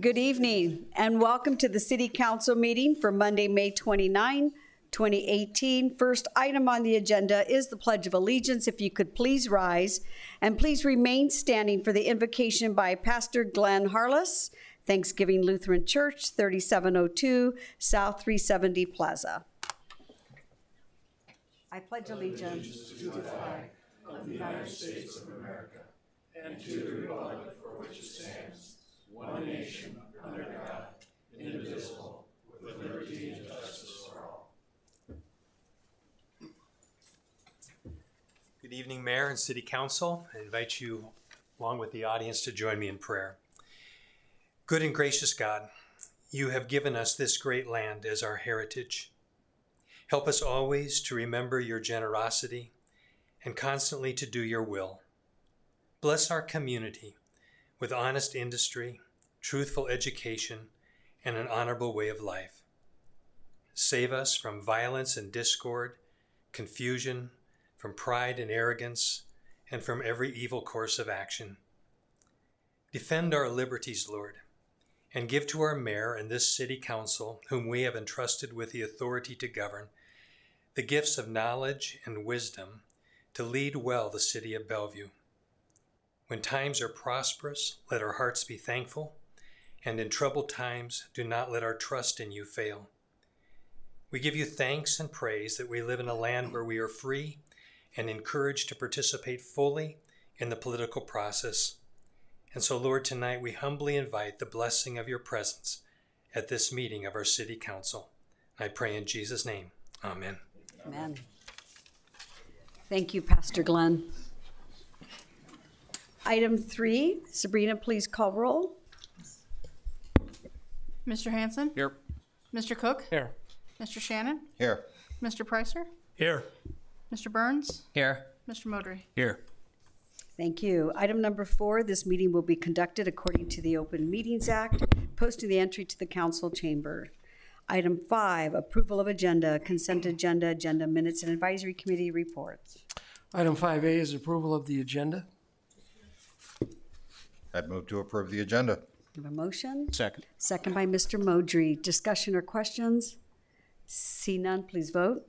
Good evening and welcome to the City Council meeting for Monday, May 29, 2018. First item on the agenda is the Pledge of Allegiance. If you could please rise and please remain standing for the invocation by Pastor Glenn Harless, Thanksgiving Lutheran Church, 3702 South 370 Plaza. I pledge allegiance to the flag of the United States of America and to the republic for which it stands, one nation, under God, indivisible, with liberty and justice for all. Good evening, Mayor and City Council. I invite you, along with the audience, to join me in prayer. Good and gracious God, you have given us this great land as our heritage. Help us always to remember your generosity and constantly to do your will. Bless our community with honest industry, truthful education, and an honorable way of life. Save us from violence and discord, confusion, from pride and arrogance, and from every evil course of action. Defend our liberties, Lord, and give to our mayor and this city council, whom we have entrusted with the authority to govern, the gifts of knowledge and wisdom to lead well the city of Bellevue. When times are prosperous, let our hearts be thankful, and in troubled times, do not let our trust in you fail. We give you thanks and praise that we live in a land where we are free and encouraged to participate fully in the political process. And so, Lord, tonight we humbly invite the blessing of your presence at this meeting of our City Council. I pray in Jesus' name. Amen. Amen. Thank you, Pastor Glenn. Item three, Sabrina, please call roll. Mr. Hanson? Here. Mr. Cook? Here. Mr. Shannon? Here. Mr. Preister? Here. Mr. Burns? Here. Mr. Modry? Here. Thank you. Item number four, this meeting will be conducted according to the Open Meetings Act, posting the entry to the council chamber. Item five, approval of agenda, consent agenda, agenda minutes, and advisory committee reports. Item five A is approval of the agenda. I'd move to approve the agenda. Have a motion? Second. Second by Mr. Modry. Discussion or questions? See none, please vote.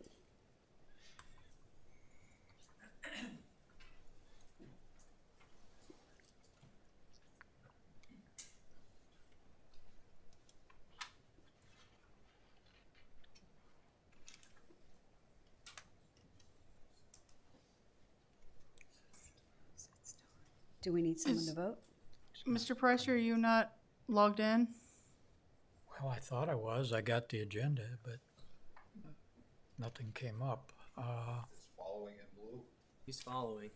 Do we need someone to vote? Mr. Price, are you not logged in? Well, I thought I was. I got the agenda, but nothing came up. Uh, Following in blue. He's following.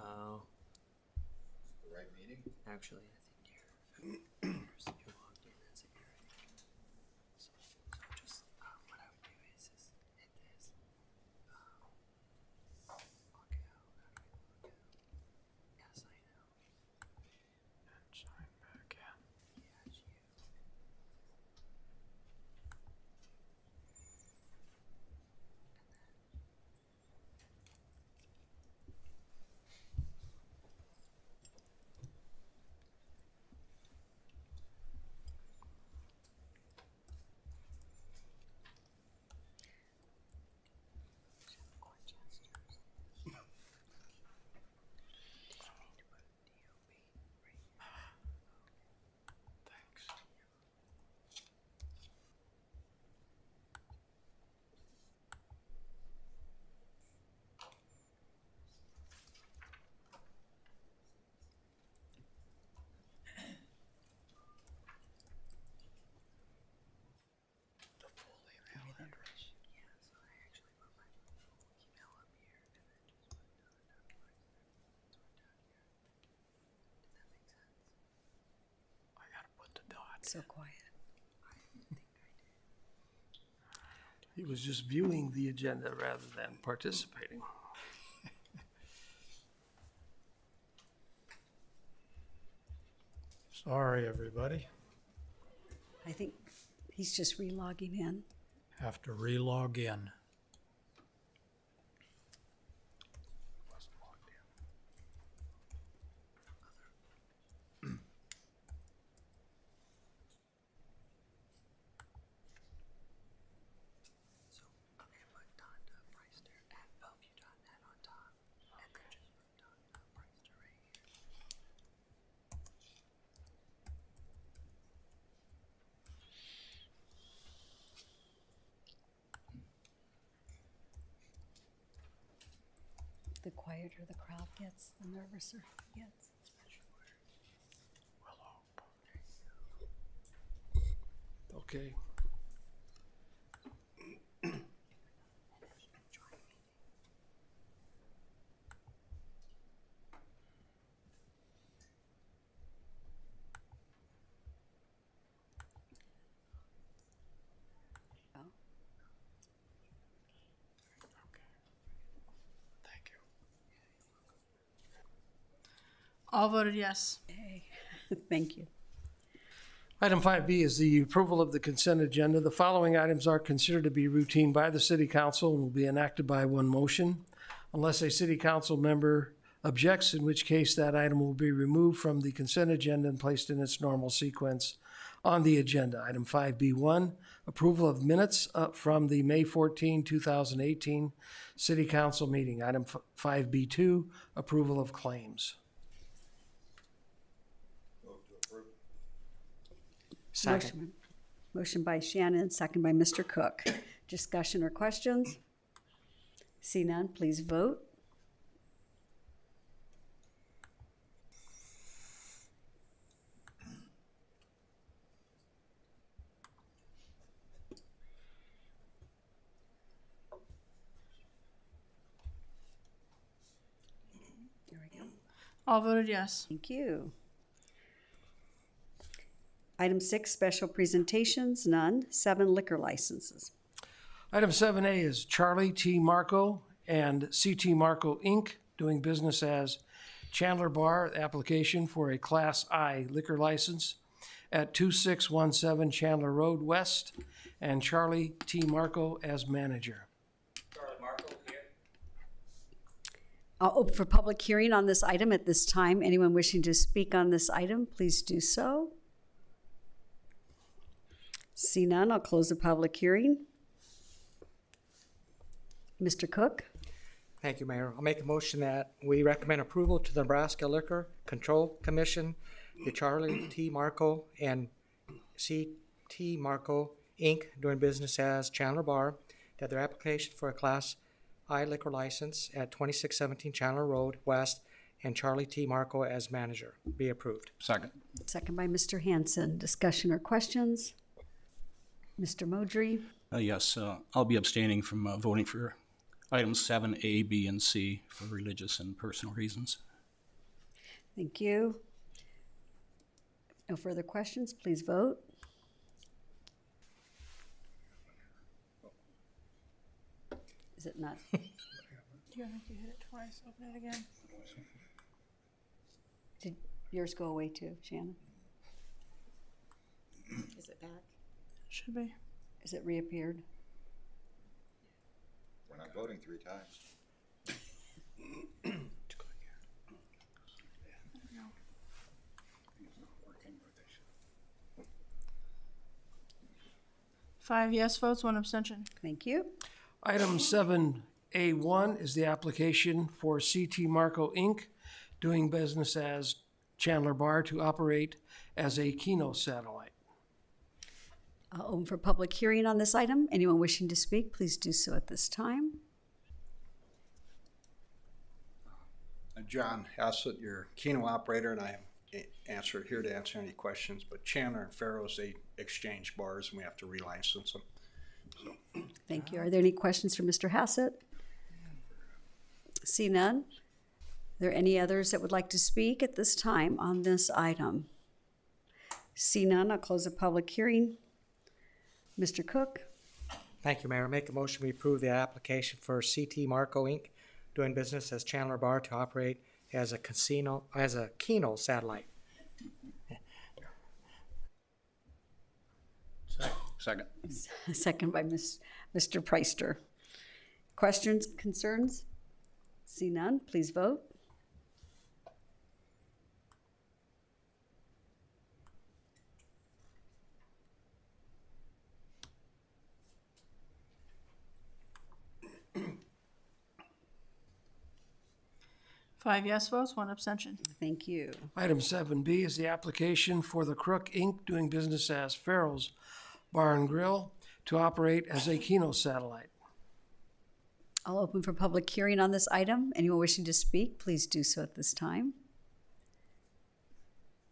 Oh, The right meeting? actually, I think you're, you're logged in as Eric. So, so just, uh, what I would do is, is hit this. Um, log out. How do I log out? Yeah, sign out. and sign back in. Yeah, it's you. Thanks. The full email address. Yeah, so I actually put my email up here and then just put another document. So down here. Did that make sense? I gotta put the dot. So quiet. He was just viewing the agenda rather than participating. Sorry, everybody. I think he's just re-logging in. Have to re-log in. The quieter the crowd gets, the nervouser it gets. Okay. All voted yes. Thank you. Item five B is the approval of the consent agenda. The following items are considered to be routine by the city council and will be enacted by one motion unless a city council member objects, in which case that item will be removed from the consent agenda and placed in its normal sequence on the agenda. Item five B one, approval of minutes uh, from the May 14, thousand eighteen city council meeting. Item five B two, approval of claims. Motion motion by Shannon, second by Mr. Cook. Discussion or questions? See none, please vote. There we go. All voted yes. Thank you. Item six, special presentations, none. Seven, liquor licenses. Item seven A is Charlie T. Marco and CT Marco Inc., doing business as Chandler Bar, application for a Class I liquor license at two six one seven Chandler Road West, and Charlie T. Marco as manager. I'll open for public hearing on this item at this time. Anyone wishing to speak on this item, please do so. See none, I'll close the public hearing. Mr. Cook? Thank you, Mayor. I'll make a motion that we recommend approval to the Nebraska Liquor Control Commission, the Charlie T. Marco and C.T. Marco, Inc., doing business as Chandler Bar, that their application for a Class I liquor license at twenty-six seventeen Chandler Road West and Charlie T. Marco as manager be approved. Second. Second by Mr. Hanson. Discussion or questions? Mr. Modry? Uh, yes, uh, I'll be abstaining from uh, voting for items seven A, B, and C for religious and personal reasons. Thank you. No further questions, please vote. Is it not? Do you think you hit it twice? Open it again. Did yours go away too, Shannon? Is it back? Should be. Is it reappeared? We're not voting three times. Five yes votes, one abstention. Thank you. Item seven A one is the application for CT Marco Inc., doing business as Chandler Bar to operate as a Keno satellite. I'll open for public hearing on this item. Anyone wishing to speak, please do so at this time. Uh, John Hassett, your Keno operator, and I am answer, here to answer any questions, but Chandler and Farrell's, they exchange bars and we have to relicense them. Thank you. Are there any questions for Mr. Hassett? See none. Are there any others that would like to speak at this time on this item? See none, I'll close the public hearing. Mr. Cook? Thank you, Mayor. Make a motion we approve the application for C.T. Marco Inc., doing business as Chandler Bar to operate as a casino, as a Keno satellite. Second. Second by Ms. Mr. Preister. Questions, concerns? See none, please vote. Five yes votes, one abstention. Thank you. Item seven B is the application for the Crook Inc., doing business as Farrell's Bar and Grill, to operate as a Keno satellite. I'll open for public hearing on this item. Anyone wishing to speak, please do so at this time.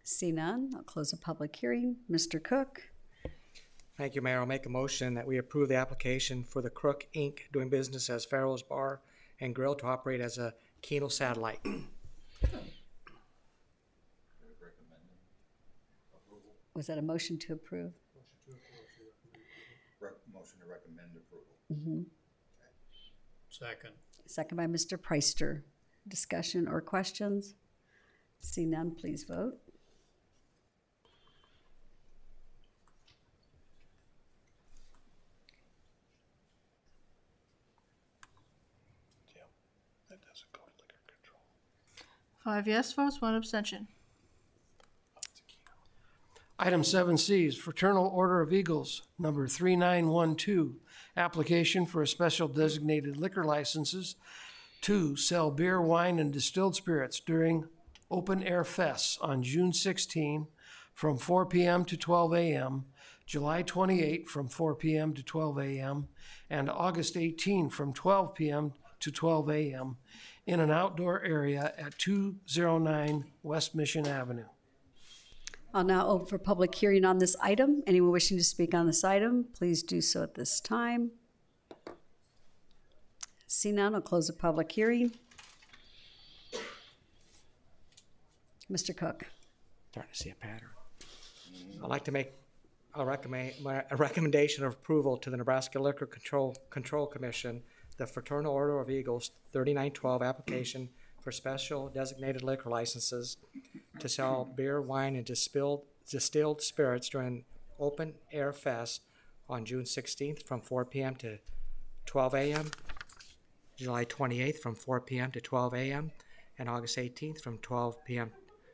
See none, I'll close the public hearing. Mr. Cook? Thank you, Mayor. I'll make a motion that we approve the application for the Crook Inc. doing business as Farrell's Bar and Grill to operate as a Keno satellite. Was that a motion to approve? Rec- Motion to recommend approval. Mm-hmm. Second. Second by Mr. Preister. Discussion or questions? See none, please vote. That doesn't go to liquor control. Five yes votes, one abstention. Item seven C is Fraternal Order of Eagles, number three nine one two, application for a special designated liquor licenses to sell beer, wine, and distilled spirits during open-air fests on June sixteen from four PM to twelve AM, July twenty-eight from four PM to twelve AM, and August eighteen from twelve PM to twelve AM in an outdoor area at two zero nine West Mission Avenue. I'll now open for public hearing on this item. Anyone wishing to speak on this item, please do so at this time. See none, I'll close the public hearing. Mr. Cook? Starting to see a pattern. I'd like to make a recommend, a recommendation of approval to the Nebraska Liquor Control, Control Commission, the Fraternal Order of Eagles thirty-nine twelve application for special designated liquor licenses to sell beer, wine, and distilled, distilled spirits during open air fest on June sixteenth from four PM to twelve AM, July twenty-eighth from four PM to twelve AM, and August eighteenth from twelve PM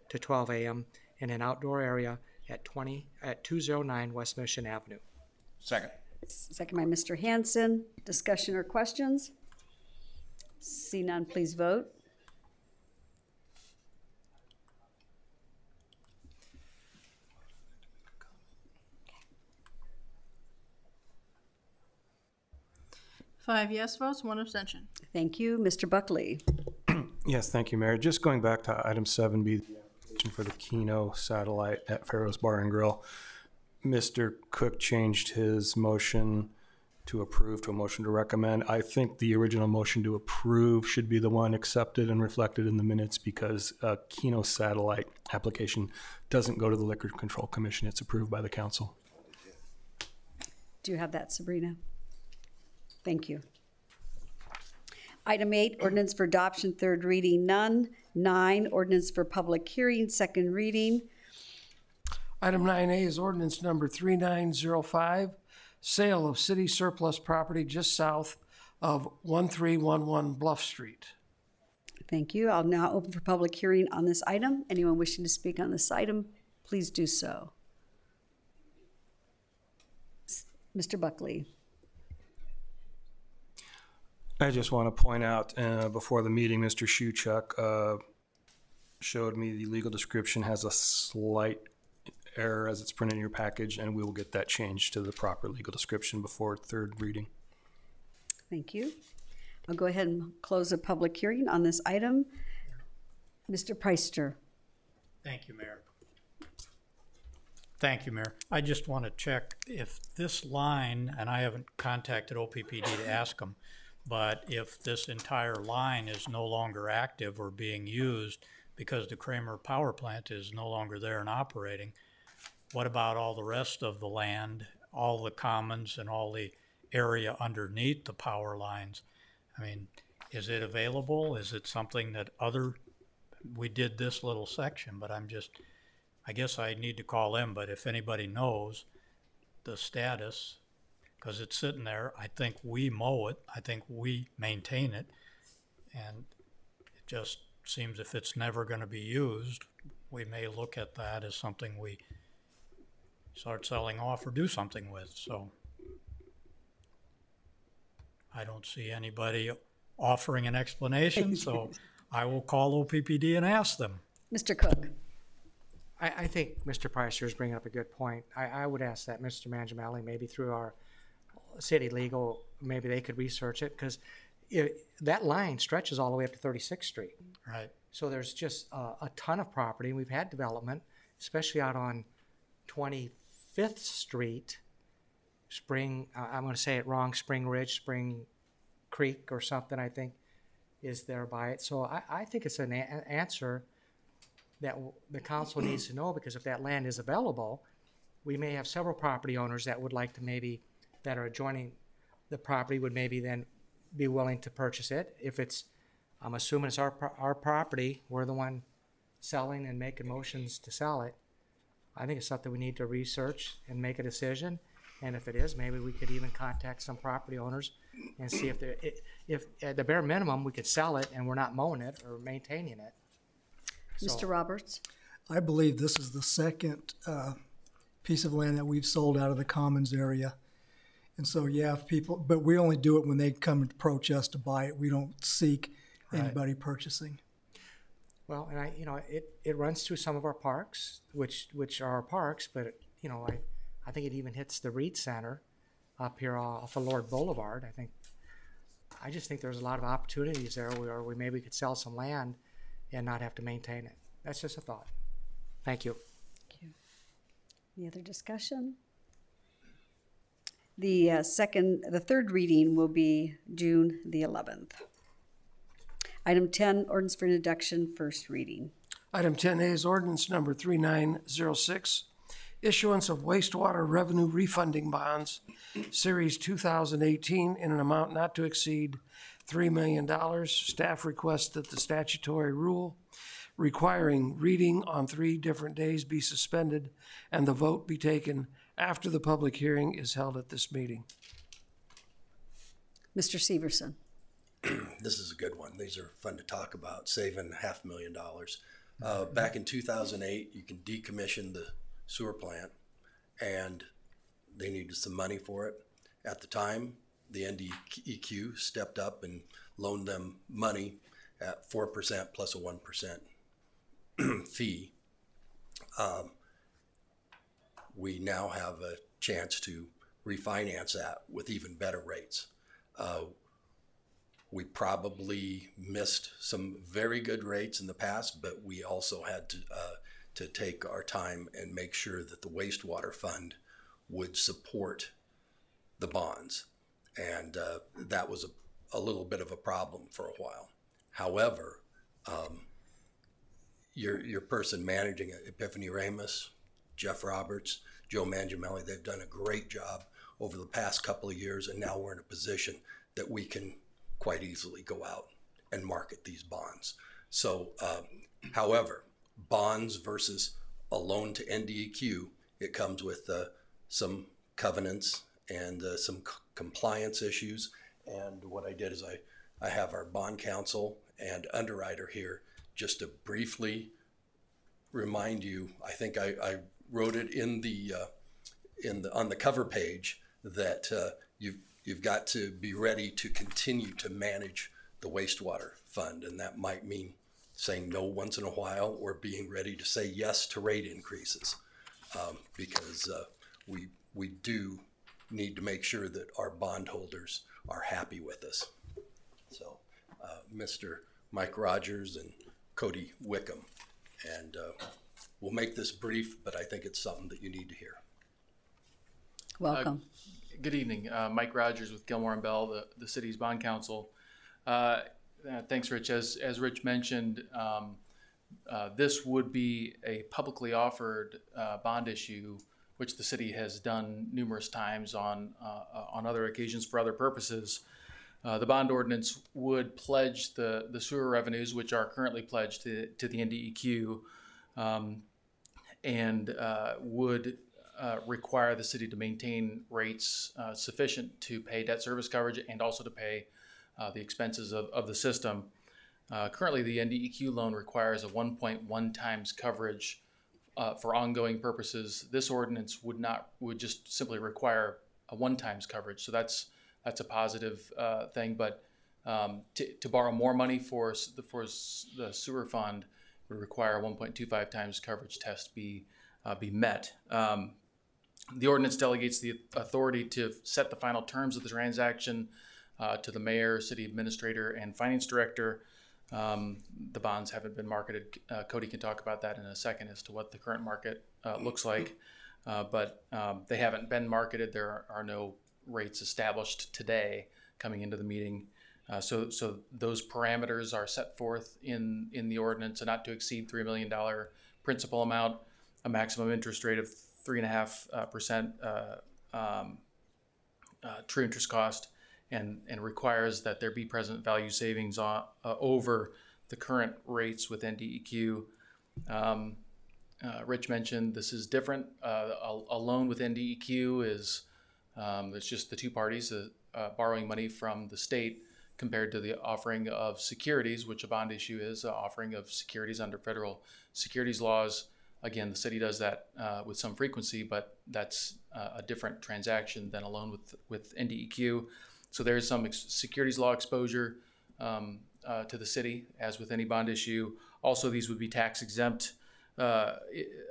to twelve AM in an outdoor area at twenty, at two zero nine West Mission Avenue. Second. Second by Mr. Hanson. Discussion or questions? See none, please vote. Five yes votes, one abstention. Thank you. Mr. Buckley? Yes, thank you, Mayor. Just going back to item seven B, the application for the Keno satellite at Farrell's Bar and Grill. Mr. Cook changed his motion to approve to a motion to recommend. I think the original motion to approve should be the one accepted and reflected in the minutes because a Keno satellite application doesn't go to the Liquor Control Commission. It's approved by the council. Do you have that, Sabrina? Thank you. Item eight, ordinance for adoption, third reading, none. Nine, ordinance for public hearing, second reading. Item nine A is ordinance number three nine zero five, sale of city surplus property just south of one three one one Bluff Street. Thank you. I'll now open for public hearing on this item. Anyone wishing to speak on this item, please do so. S- Mr. Buckley? I just want to point out, uh, before the meeting, Mr. Shuchuk, uh, showed me the legal description has a slight error as it's printed in your package, and we will get that changed to the proper legal description before third reading. Thank you. I'll go ahead and close the public hearing on this item. Mr. Preister? Thank you, Mayor. Thank you, Mayor. I just want to check if this line, and I haven't contacted OPPD to ask them, but if this entire line is no longer active or being used because the Kramer power plant is no longer there and operating, what about all the rest of the land, all the commons and all the area underneath the power lines? I mean, is it available? Is it something that other, we did this little section, but I'm just, I guess I need to call in, but if anybody knows the status, because it's sitting there, I think we mow it, I think we maintain it, and it just seems if it's never gonna be used, we may look at that as something we start selling off or do something with, so. I don't see anybody offering an explanation, so I will call OPPD and ask them. Mr. Cook? I, I think Mr. Preister is bringing up a good point. I, I would ask that Mr. Mangiamelli, maybe through our city legal, maybe they could research it, because that line stretches all the way up to 36th Street. Right. So there's just a, a ton of property. We've had development, especially out on 25th Street, Spring, uh, I'm going to say it wrong, Spring Ridge, Spring Creek or something, I think, is there by it. So I, I think it's an a- answer that w- the council needs to know because if that land is available, we may have several property owners that would like to maybe, that are adjoining the property would maybe then be willing to purchase it. If it's, I'm assuming it's our, pro- our property, we're the one selling and making motions to sell it. I think it's something we need to research and make a decision. And if it is, maybe we could even contact some property owners and see if they're, i- if, at the bare minimum, we could sell it and we're not mowing it or maintaining it. So- Mr. Roberts? I believe this is the second uh, piece of land that we've sold out of the commons area. And so, yeah, if people, but we only do it when they come and approach us to buy it. We don't seek Right. anybody purchasing. Well, and I, you know, it, it runs through some of our parks, which, which are our parks, but, you know, I, I think it even hits the Reed Center up here off of Lord Boulevard. I think, I just think there's a lot of opportunities there where we maybe could sell some land and not have to maintain it. That's just a thought. Thank you. Thank you. Any other discussion? The uh, second, the third reading will be June the 11th. Item 10, ordinance for introduction, first reading. Item 10A is ordinance number 3906, issuance of wastewater revenue refunding bonds, Series 2018, in an amount not to exceed $3 million. Staff requests that the statutory rule requiring reading on three different days be suspended and the vote be taken after the public hearing is held at this meeting. Mr. Severson? this is a good one. These are fun to talk about, saving half a million dollars. Uh, back in 2008, you can decommission the sewer plant, and they needed some money for it. At the time, the NDEQ stepped up and loaned them money at 4% plus a 1% fee. Um, we now have a chance to refinance that with even better rates. Uh, we probably missed some very good rates in the past, but we also had to uh, to take our time and make sure that the wastewater fund would support the bonds, and uh, that was a, a little bit of a problem for a while. However, um, your your person managing it, Epiphany Ramos, Jeff Roberts, Joe Mangiamelli, they've done a great job over the past couple of years, and now we're in a position that we can quite easily go out and market these bonds. So, um, however, bonds versus a loan to NDEQ, it comes with uh, some covenants and uh, some c- compliance issues. And what I did is I, I have our bond counsel and underwriter here just to briefly remind you. I think I, I wrote it in the uh, in the on the cover page that uh, you've you've got to be ready to continue to manage the wastewater fund, and that might mean saying no once in a while or being ready to say yes to rate increases, um, because uh, we we do need to make sure that our bondholders are happy with us. So, uh, Mr. Mike Rogers and Cody Wickham, and uh, we'll make this brief, but I think it's something that you need to hear. Welcome. Good evening. Uh, Mike Rogers with Gilmore and Bell, the, the city's bond counsel. Uh, uh, thanks, Rich. As, as Rich mentioned, um, uh, this would be a publicly offered uh, bond issue, which the city has done numerous times on, on other occasions for other purposes. The bond ordinance would pledge the, the sewer revenues, which are currently pledged to, to the NDEQ, um, and would uh, require the city to maintain rates uh, sufficient to pay debt service coverage and also to pay uh, the expenses of, of the system. Uh, currently, the NDEQ loan requires a 1.1 times coverage uh, for ongoing purposes. This ordinance would not would just simply require a one times coverage. So that's that's a positive thing. But um, to, to borrow more money for the for the sewer fund would require a 1.25 times coverage test be uh, be met. Um, the ordinance delegates the authority to set the final terms of the transaction uh, to the mayor, city administrator, and finance director. Um, the bonds haven't been marketed. Uh, Cody can talk about that in a second as to what the current market uh, looks like. Uh, but um, they haven't been marketed. There are, are no rates established today coming into the meeting. Uh, so, so those parameters are set forth in, in the ordinance, a not to exceed $3 million principal amount, a maximum interest rate of 3.5 uh, percent, uh, um, uh, true interest cost, and, and requires that there be present value savings on, over the current rates with NDEQ. Um, Rich mentioned this is different. A, a loan with NDEQ is um, it's just the two parties borrowing money from the state compared to the offering of securities, which a bond issue is, an offering of securities under federal securities laws. Again, the city does that uh, with some frequency, but that's uh, a different transaction than a loan with with NDEQ. So there is some ex- securities law exposure um, uh, to the city, as with any bond issue. Also, these would be tax exempt uh,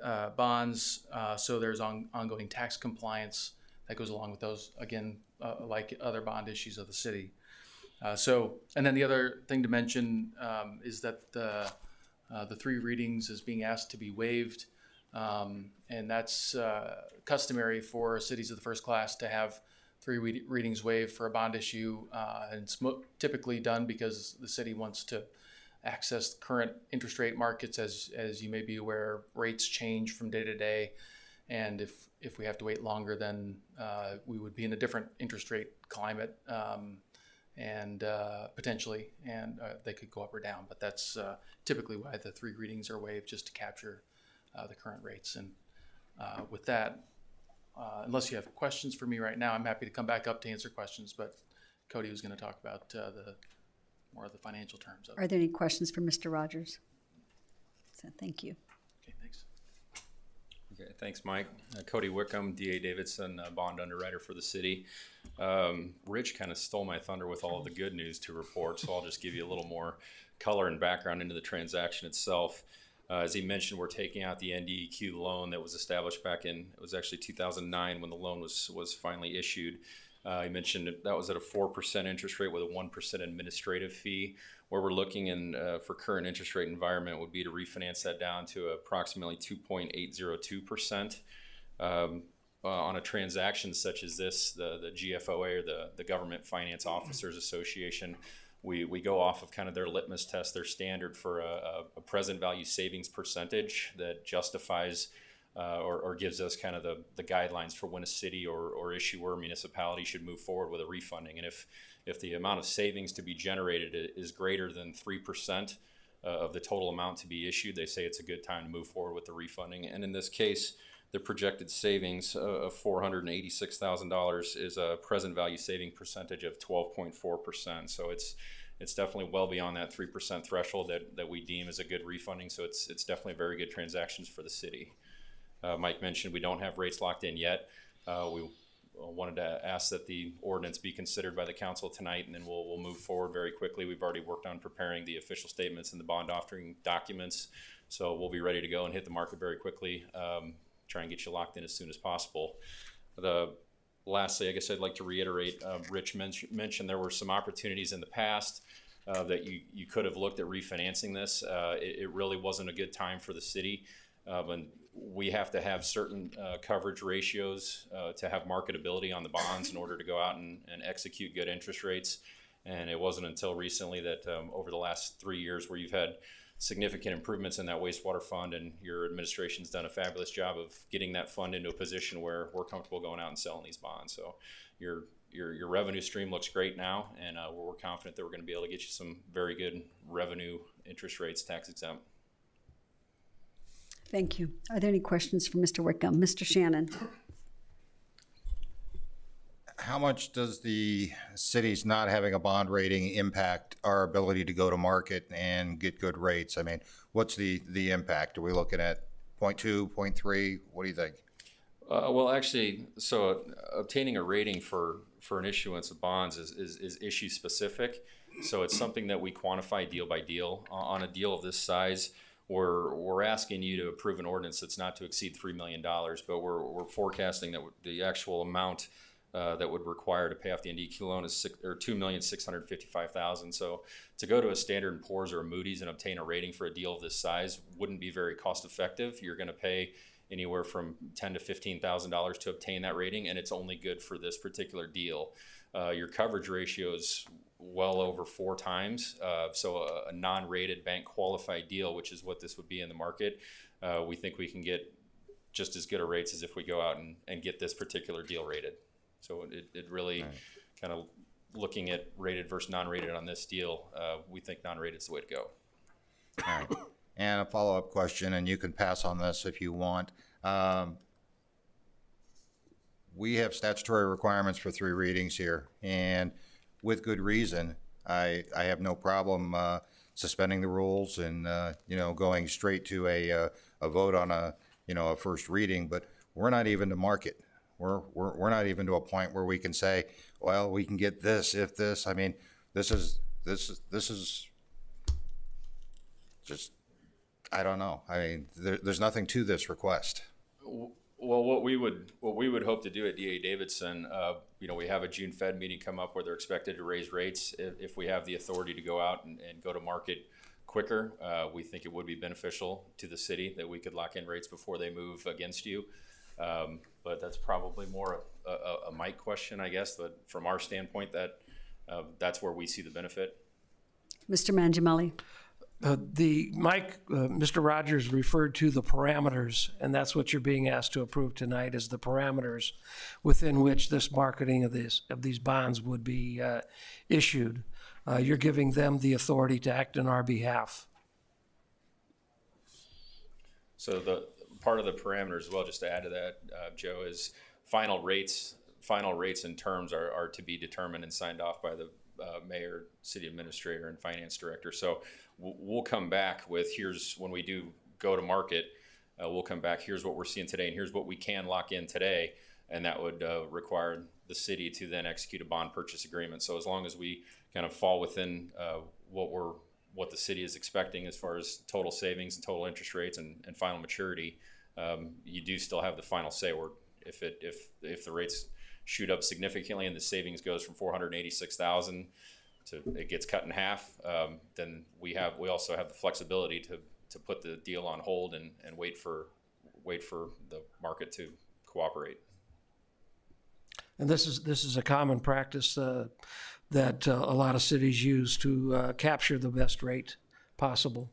uh, bonds, uh, so there's on, ongoing tax compliance that goes along with those. Again, like other bond issues of the city. So, and then the other thing to mention um, is that the uh, the three readings is being asked to be waived, um, and that's uh, customary for cities of the first class to have three re- readings waived for a bond issue, uh, and it's mo- typically done because the city wants to access current interest rate markets. As as you may be aware, rates change from day to day, and if if we have to wait longer, then uh, we would be in a different interest rate climate. Um, and uh, potentially, and uh, they could go up or down. But that's uh, typically why the three readings are waived, just to capture uh, the current rates. And uh, with that, uh, unless you have questions for me right now, I'm happy to come back up to answer questions. But Cody was going to talk about the more of the financial terms of. Are there any questions for Mr. Rogers? So, thank you. Okay, thanks. Mike. Uh, Cody Wickham, DA Davidson, uh, bond underwriter for the city. Um, Rich kind of stole my thunder with all of the good news to report, so I'll just give you a little more color and background into the transaction itself. Uh, as he mentioned, we're taking out the NDEQ loan that was established back in it was actually 2009 when the loan was was finally issued. Uh, he mentioned that was at a four percent interest rate with a one percent administrative fee. Where we're looking in uh, for current interest rate environment would be to refinance that down to approximately 2.802 percent. Um, uh, on a transaction such as this, the, the GFOA or the, the Government Finance Officers Association, we, we go off of kind of their litmus test, their standard for a, a present value savings percentage that justifies uh, or, or, gives us kind of the, the guidelines for when a city or, or issuer municipality should move forward with a refunding. And if, if the amount of savings to be generated is greater than 3% uh, of the total amount to be issued, they say it's a good time to move forward with the refunding. And in this case, the projected savings of $486,000 is a present value saving percentage of 12.4%. So it's it's definitely well beyond that 3% threshold that, that we deem as a good refunding. So it's it's definitely very good transactions for the city. Uh, Mike mentioned we don't have rates locked in yet. Uh, we wanted to ask that the ordinance be considered by the council tonight, and then we'll, we'll move forward very quickly. We've already worked on preparing the official statements and the bond offering documents, so we'll be ready to go and hit the market very quickly. Um, try and get you locked in as soon as possible. The lastly, I guess I'd like to reiterate, uh, Rich men- mentioned there were some opportunities in the past uh, that you, you could have looked at refinancing this. Uh, it, it, really wasn't a good time for the city. and we have to have certain uh, coverage ratios uh, to have marketability on the bonds in order to go out and, and, execute good interest rates. And it wasn't until recently that um, over the last three years where you've had significant improvements in that wastewater fund, and your administration's done a fabulous job of getting that fund into a position where we're comfortable going out and selling these bonds. So your your, your revenue stream looks great now, and uh, we're confident that we're going to be able to get you some very good revenue interest rates tax exempt. Thank you. Are there any questions for Mr. Wickham? Mr. Shannon? how much does the city's not having a bond rating impact our ability to go to market and get good rates? I mean, what's the, the impact? Are we looking at 0.2, 0.3? What do you think? Uh, well, actually, so uh, obtaining a rating for, for an issuance of bonds is, is, is, issue specific. So it's something that we quantify deal by deal. Uh, on a deal of this size, we're, we're asking you to approve an ordinance that's not to exceed $3 million, but we're, we're forecasting that the actual amount uh, that would require to pay off the NDEQ loan is six, or two million six hundred fifty-five thousand. So to go to a Standard and Poor's or a Moody's and obtain a rating for a deal of this size wouldn't be very cost effective. You're going to pay anywhere from ten to fifteen thousand dollars to obtain that rating, and it's only good for this particular deal. Uh, your coverage ratio is well over four times. Uh, so a, a non-rated bank qualified deal, which is what this would be in the market, uh, we think we can get just as good a rates as if we go out and, and get this particular deal rated. So it, it really kind of looking at rated versus non-rated on this deal, uh, we think non-rated is the way to go. All right. And a follow-up question, and you can pass on this if you want. Um, we have statutory requirements for three readings here, and with good reason. I, I have no problem, uh, suspending the rules and, uh, you know, going straight to a, uh, a vote on a, you know, a first reading, but we're not even to market. We're, we're, we're not even to a point where we can say, well, we can get this if this, I mean, this is, this is, this is just, I don't know. I mean, there, there's nothing to this request. Well, what we would, what we would hope to do at DA Davidson, uh, you know, we have a June Fed meeting come up where they're expected to raise rates. If, if we have the authority to go out and, and go to market quicker, uh, we think it would be beneficial to the city that we could lock in rates before they move against you. Um, but that's probably more a, a, a Mike question, I guess, but from our standpoint, that, uh, that's where we see the benefit. Mr. Mangiamelli? Uh, The, Mike, uh, Mr. Rogers referred to the parameters, and that's what you're being asked to approve tonight, is the parameters within which this marketing of these, of these bonds would be uh, issued. Uh, You're giving them the authority to act on our behalf. So the, part of the parameters as well, just to add to that, uh, Joe, is final rates, final rates and terms are, are to be determined and signed off by the uh, mayor, city administrator, and finance director. So we'll, come back with, here's, when we do go to market, uh, we'll come back, here's what we're seeing today, and here's what we can lock in today. And that would uh, require the city to then execute a bond purchase agreement. So as long as we kind of fall within uh, what we're, what the city is expecting as far as total savings and total interest rates and, and final maturity, um, you do still have the final say. Where if it if if the rates shoot up significantly and the savings goes from four hundred eighty six thousand to it gets cut in half, um, then we have we also have the flexibility to to put the deal on hold and, and wait for wait for the market to cooperate. And this is, this is a common practice uh, that uh, a lot of cities use to uh, capture the best rate possible.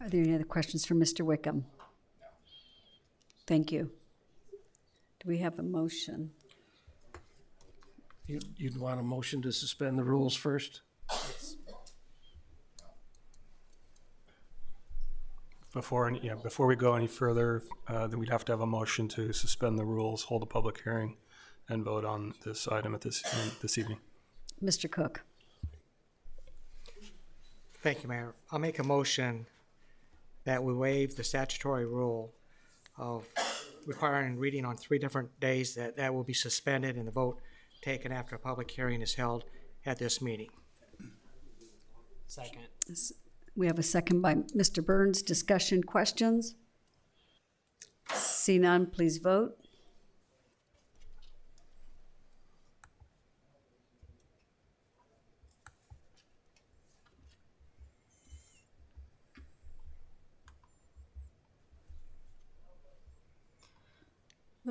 Are there any other questions for Mr. Wickham? Thank you. Do we have a motion? You'd, you'd want a motion to suspend the rules first? Before, any- yeah, before we go any further, uh, then we'd have to have a motion to suspend the rules, hold a public hearing, and vote on this item at this, this evening. Mr. Cook? Thank you, Mayor. I'll make a motion that we waive the statutory rule of requiring reading on three different days, that that will be suspended and the vote taken after a public hearing is held at this meeting. Second. We have a second by Mr. Burns. Discussion, questions? See none, please vote.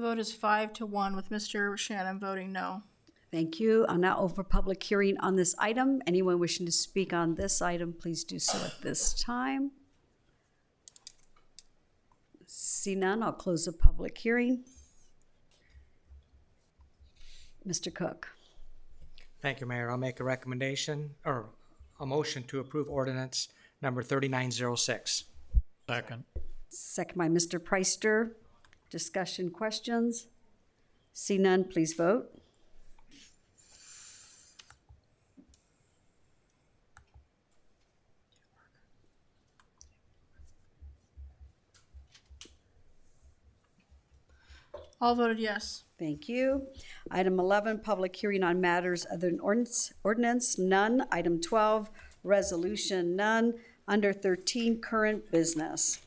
The vote is five to one with Mr. Shannon voting no. Thank you. I'll now over public hearing on this item. Anyone wishing to speak on this item, please do so at this time. See none, I'll close the public hearing. Mr. Cook? Thank you, Mayor. I'll make a recommendation, or a motion to approve ordinance number thirty-nine zero six. Second. Second by Mr. Preister. Discussion, questions? See none, please vote. All voted yes. Thank you. Item 11, public hearing on matters other than ordinance, ordinance, none. Item 12, resolution, none. Under 13, current business.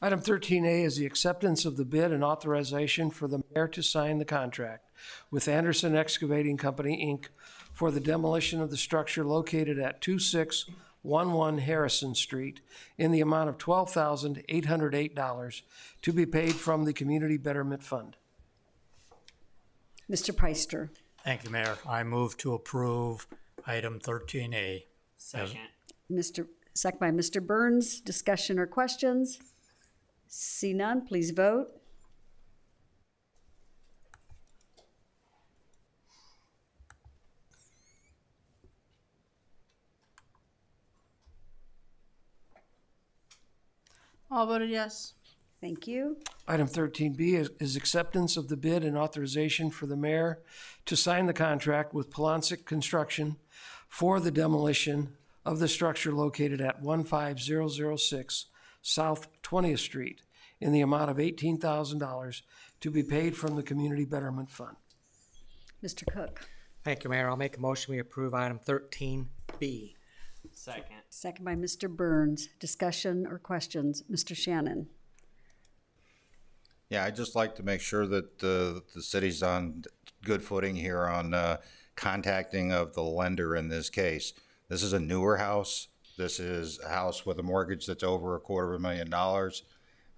Item thirteen A is the acceptance of the bid and authorization for the mayor to sign the contract with Anderson Excavating Company, Inc. for the demolition of the structure located at two-six-one-one Harrison Street in the amount of twelve thousand eight hundred eight dollars to be paid from the Community Betterment Fund. Mr. Preister. Thank you, Mayor. I move to approve item thirteen A. Second. Mr. Second by Mr. Burns. Discussion or questions? See none, please vote. All voted yes. Thank you. Item thirteen B is, is acceptance of the bid and authorization for the mayor to sign the contract with Polonsik Construction for the demolition of the structure located at one five zero zero six South Twentieth Street in the amount of eighteen thousand dollars to be paid from the Community Betterment Fund. Mr. Cook. Thank you, Mayor. I'll make a motion, we approve item thirteen B. Second. Second by Mr. Burns. Discussion or questions? Mr. Shannon. Yeah, I'd just like to make sure that the, the city's on good footing here on, uh, contacting of the lender in this case. This is a newer house. This is a house with a mortgage that's over a quarter of a million dollars.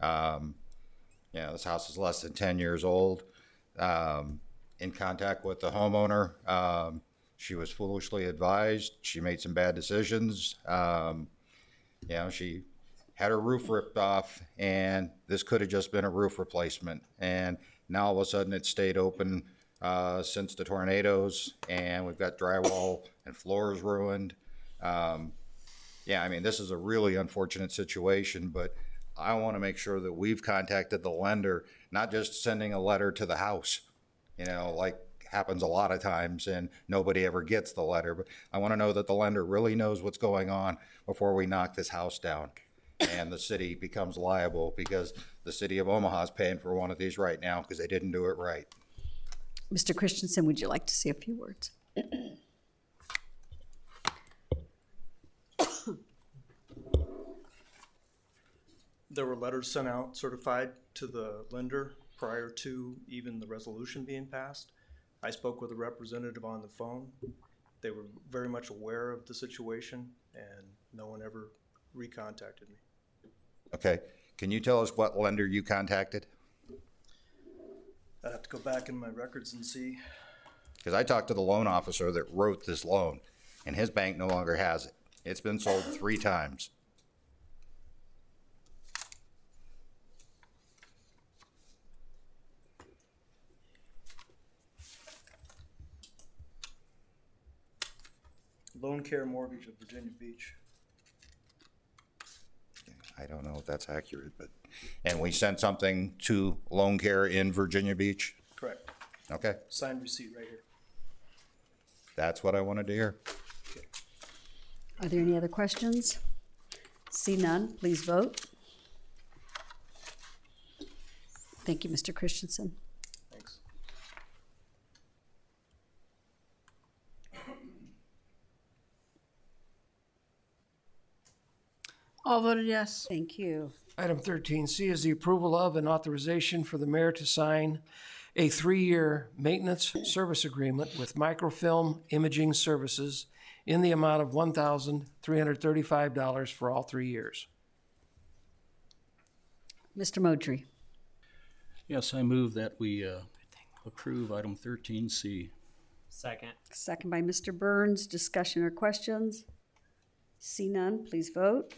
Um, yeah, this house is less than ten years old. Um, in contact with the homeowner, um, she was foolishly advised. She made some bad decisions. Um, you know, she had her roof ripped off, and this could have just been a roof replacement. And now all of a sudden, it stayed open uh, since the tornadoes, and we've got drywall and floors ruined. Um, yeah, I mean, this is a really unfortunate situation, but I want to make sure that we've contacted the lender, not just sending a letter to the house, you know, like happens a lot of times and nobody ever gets the letter. But I want to know that the lender really knows what's going on before we knock this house down and the city becomes liable because the city of Omaha is paying for one of these right now because they didn't do it right. Mr. Christensen, would you like to say a few words? There were letters sent out certified to the lender prior to even the resolution being passed. I spoke with a representative on the phone. They were very much aware of the situation and no one ever recontacted me. Okay, can you tell us what lender you contacted? I'd have to go back in my records and see. Because I talked to the loan officer that wrote this loan and his bank no longer has it. It's been sold three times. Loan Care Mortgage of Virginia Beach. I don't know if that's accurate, but, and we sent something to Loan Care in Virginia Beach? Correct. Okay, Signed receipt right here. that's what I wanted to hear. Are there any other questions? See none, please vote. Thank you, Mr. Christensen. Thanks. All voted yes. Thank you. Item thirteen C is the approval of and authorization for the mayor to sign a three-year maintenance service agreement with Microfilm Imaging Services in the amount of one thousand three hundred thirty-five dollars for all three years. Mr. Modry. Yes, I move that we uh, approve item thirteen C. Second. Second by Mr. Burns. Discussion or questions? See none, please vote.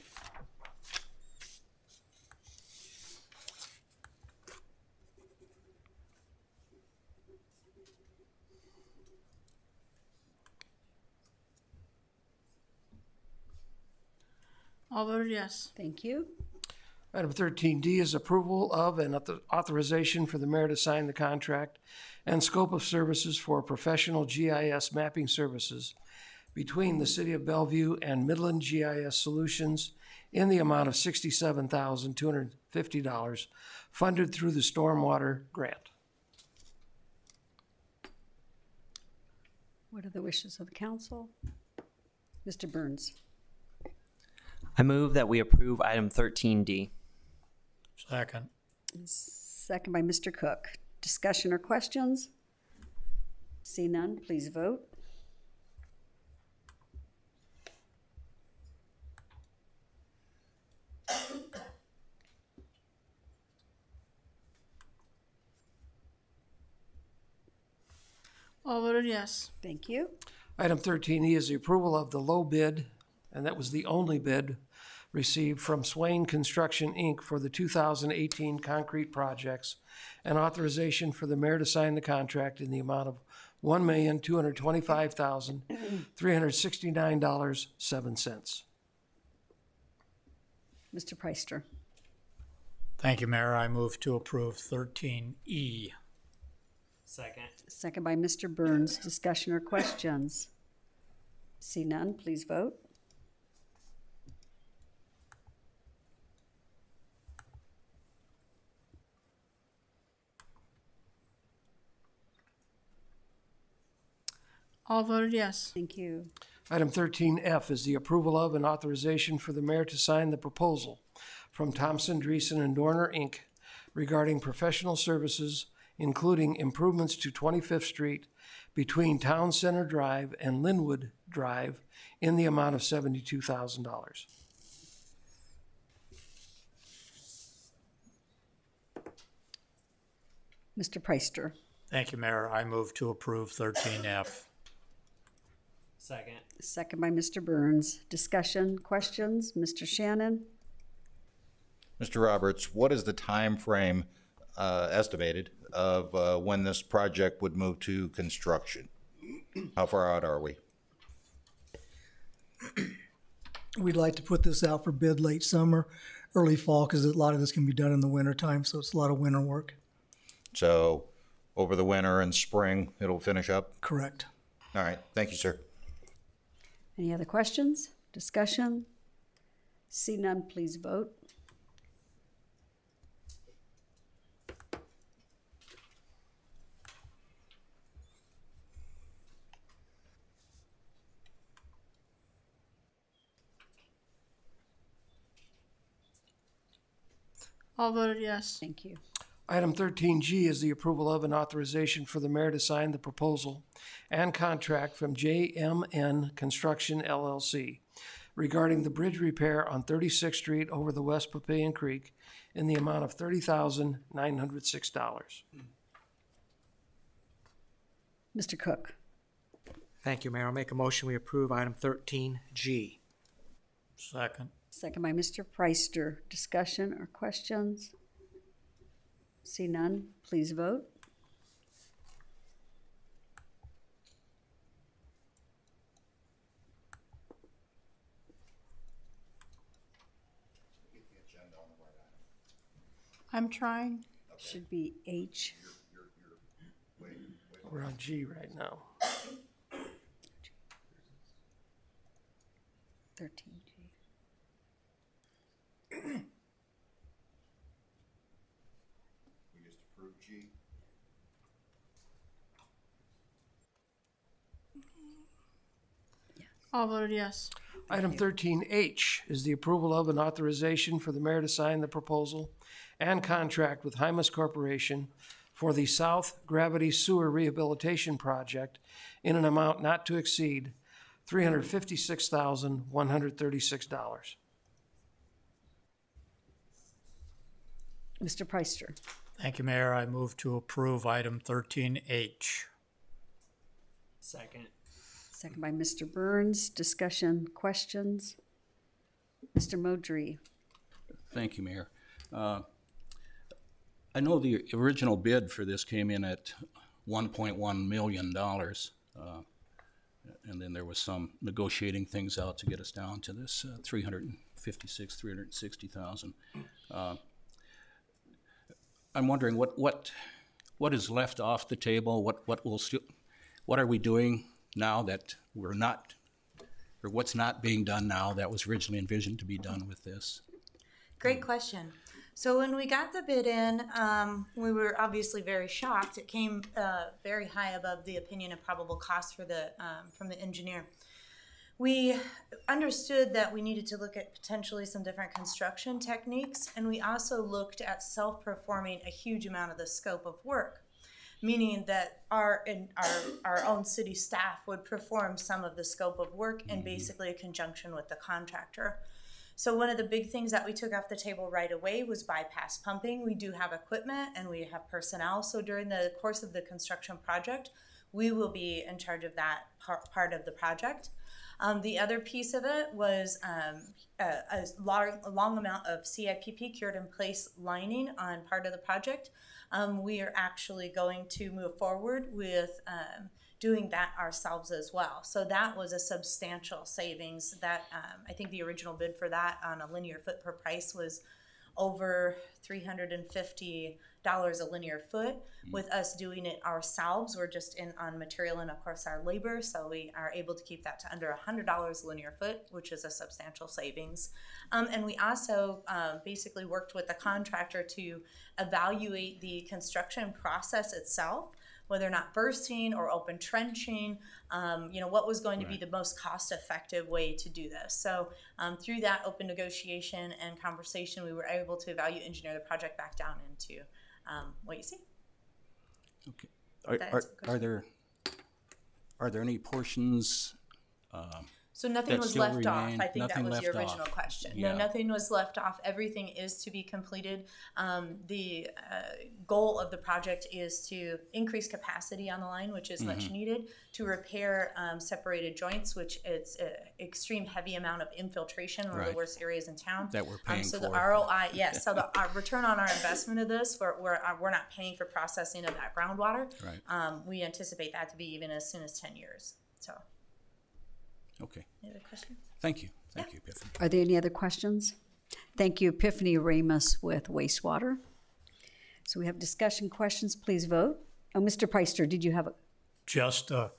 All voted yes. Thank you. Item thirteen D is approval of and authorization for the mayor to sign the contract and scope of services for professional GIS mapping services between the city of Bellevue and Midland GIS Solutions in the amount of sixty-seven thousand two hundred fifty dollars funded through the stormwater grant. What are the wishes of the council? Mr. Burns. I move that we approve item thirteen D. Second. Second by Mr. Cook. Discussion or questions? See none, please vote. All voted yes. Thank you. Item thirteen E is the approval of the low bid, and that was the only bid received from Swain Construction, Inc. for the two thousand eighteen concrete projects and authorization for the mayor to sign the contract in the amount of one million, two hundred twenty-five thousand, three hundred sixty-nine dollars, seven cents. Mr. Preister. Thank you, Mayor. I move to approve thirteen E. Second. Second by Mr. Burns. Discussion or questions? See none, please vote. All voted yes. Thank you. Item thirteen F is the approval of and authorization for the mayor to sign the proposal from Thompson, Dreessen, and Dorner, Inc. regarding professional services, including improvements to Twenty-Fifth Street between Town Center Drive and Linwood Drive in the amount of seventy-two thousand dollars. Mr. Preister. Thank you, Mayor. I move to approve thirteen F. Second. Second by Mr. Burns. Discussion, questions? Mr. Shannon? Mr. Roberts, what is the time frame uh, estimated of uh, when this project would move to construction? How far out are we? We'd like to put this out for bid late summer, early fall, because a lot of this can be done in the winter time, so it's a lot of winter work. So over the winter and spring, it'll finish up? Correct. All right, thank you, sir. Any other questions? Discussion? See none, please vote. All voted yes. Thank you. Item thirteen G is the approval of an authorization for the mayor to sign the proposal and contract from JMN Construction LLC regarding the bridge repair on Thirty-Sixth Street over the West Papillion Creek in the amount of thirty thousand nine hundred six dollars. Mr. Cook. Thank you, Mayor. I'll make a motion, we approve item thirteen G. Second. Second by Mr. Preister. Discussion or questions? See none, please vote. I'm trying. Should be H. We're on G right now. 13. All voted yes. Item thirteen H is the approval of an authorization for the mayor to sign the proposal and contract with Hymus Corporation for the South Gravity Sewer Rehabilitation Project in an amount not to exceed three hundred fifty-six thousand, one hundred thirty-six dollars. Mr. Preister. Thank you, Mayor. I move to approve item thirteen H. Second. Second by Mr. Burns. Discussion, questions? Mr. Modry. Thank you, Mayor. Uh, I know the original bid for this came in at $1.1 million. uh, And then there was some negotiating things out to get us down to this uh, 356, 360,000. Uh, I'm wondering what, what, what is left off the table? What, what will still, what are we doing now that we're not, or what's not being done now that was originally envisioned to be done with this? Great question. So when we got the bid in, um, we were obviously very shocked. It came uh, very high above the opinion of probable cost for the um, from the engineer. we understood that we needed to look at potentially some different construction techniques, and we also looked at self-performing a huge amount of the scope of work, meaning that our in our our own city staff would perform some of the scope of work in basically a conjunction with the contractor. So one of the big things that we took off the table right away was bypass pumping. We do have equipment and we have personnel. So during the course of the construction project, we will be in charge of that part, part of the project. Um, the other piece of it was um, a, a, long, a long amount of CIPP cured in place lining on part of the project. Um, we are actually going to move forward with um, doing that ourselves as well. So that was a substantial savings. That um, I think the original bid for that on a linear foot per price was over three hundred and fifty dollars a linear foot. With us doing it ourselves, we're just in on material and of course our labor, so we are able to keep that to under hundred dollars a linear foot, which is a substantial savings. Um, and we also uh, basically worked with the contractor to evaluate the construction process itself whether or not bursting or open trenching, um, you know, what was going to be the most cost-effective way to do this. So um, through that open negotiation and conversation, we were able to value engineer the project back down into um, what you see. Okay. Are, are, are there, are there any portions, um, So nothing was left off. I think that was your original off. question. Yeah. No, nothing was left off. Everything is to be completed. Um, the uh, goal of the project is to increase capacity on the line, which is much Mhm. needed, to repair um, separated joints, which it's an extreme heavy amount of infiltration, one of the worst areas in town. That we're Um, paying so the. ROI, yes. So the return on our investment of this, we're, we're, uh, we're not paying for processing of that groundwater. Right. Um, we anticipate that to be even as soon as 10 years. So, okay, any other questions? thank you, thank you, Epiphany. Are there any other questions? Thank you, Epiphany Ramos with wastewater. So we have discussion questions. Please vote. Oh, Mr. Preister, did you have a? just a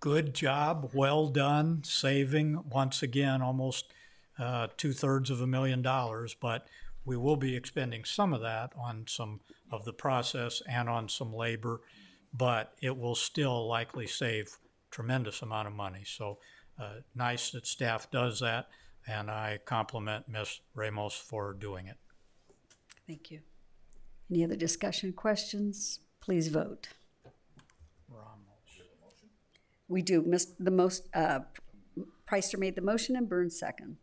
good job, well done, saving, once again, almost uh, two-thirds of a million dollars, but we will be expending some of that on some of the process and on some labor, but it will still likely save tremendous amount of money. So uh, nice that staff does that, and I compliment Ms. Ramos for doing it. Thank you. Any other discussion questions? Please vote. Ramos. We do. Miss- The most, uh, Preister made the motion and Burns second.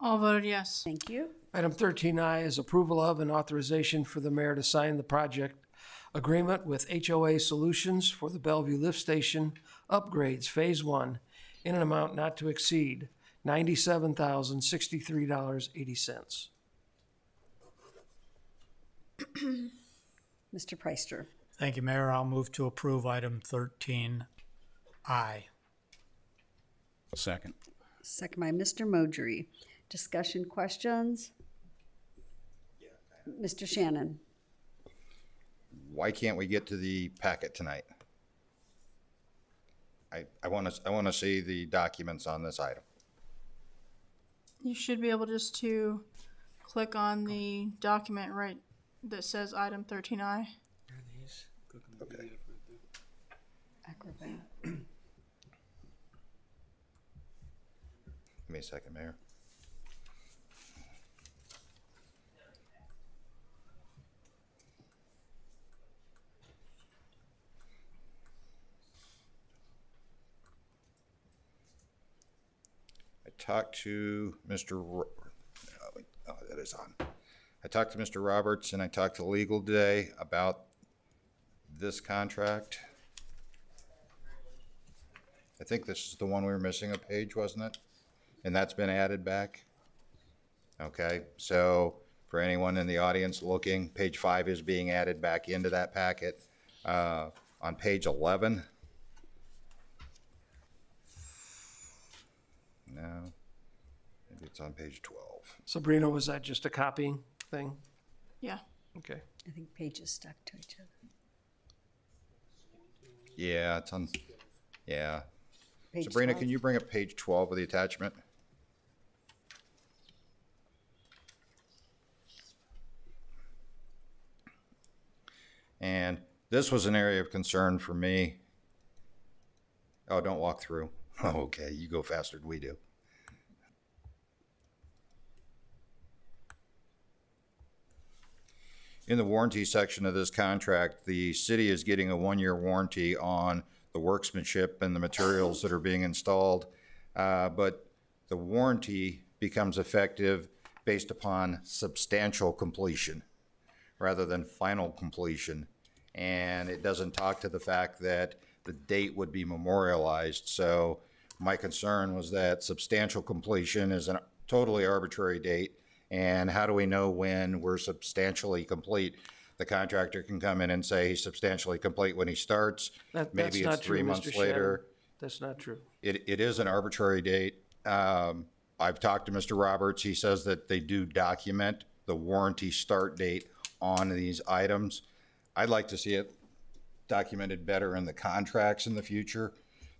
All voted yes. Thank you. Item thirteen I is approval of and authorization for the mayor to sign the project agreement with HOA Solutions for the Bellevue Lift Station upgrades Phase One in an amount not to exceed ninety-seven thousand sixty-three dollars eighty cents. Mr. Preister. Thank you, Mayor. I'll move to approve item thirteen I. Second. Second by Mr. Modry. Discussion questions? Mr. Shannon. Why can't we get to the packet tonight? I, I want to, I want to see the documents on this item. You should be able just to click on the document right that says item thirteen I. Okay. Acrobat. Give me a second, Mayor. Talked to Mr. Ro- oh, oh, that is on. I talked to Mr. Roberts and I talked to legal today about this contract. I think this is the one we were missing a page, wasn't it? And that's been added back? Okay, so for anyone in the audience looking, page five is being added back into that packet. Uh, on page eleven. No. Maybe it's on page 12. Sabrina, was that just a copying thing? Yeah. Okay. I think pages stuck to each other. Yeah, it's on, yeah. Page Sabrina, 12. can you bring up page 12 of the attachment? And this was an area of concern for me. Oh, don't walk through. Oh, okay, you go faster than we do. In the warranty section of this contract, the city is getting a one-year warranty on the workmanship and the materials that are being installed. Uh, but the warranty becomes effective based upon substantial completion rather than final completion. And it doesn't talk to the fact that the date would be memorialized. So my concern was that substantial completion is a totally arbitrary date. And how do we know when we're substantially complete? The contractor can come in and say he's substantially complete when he starts. That- Maybe it's not three true, months Mr. later. Shannon. That's not true. It, it is an arbitrary date. Um, I've talked to Mr. Roberts. He says that they do document the warranty start date on these items. I'd like to see it documented better in the contracts in the future,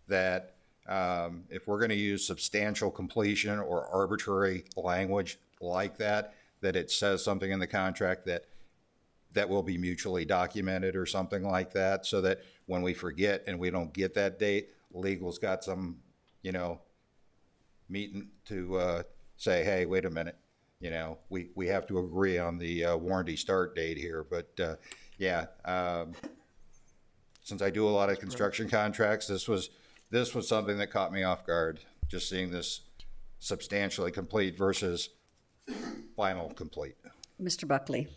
that um, if we're going to use substantial completion or arbitrary language like that, that it says something in the contract that that will be mutually documented or something like that, so that when we forget and we don't get that date, legal's got some, you know, meeting to uh, say, hey, wait a minute, you know, we, we have to agree on the uh, warranty start date here. But uh, yeah, um, since I do a lot of construction contracts, this was this was something that caught me off guard. Just seeing this substantially complete versus final complete. Mr. Buckley.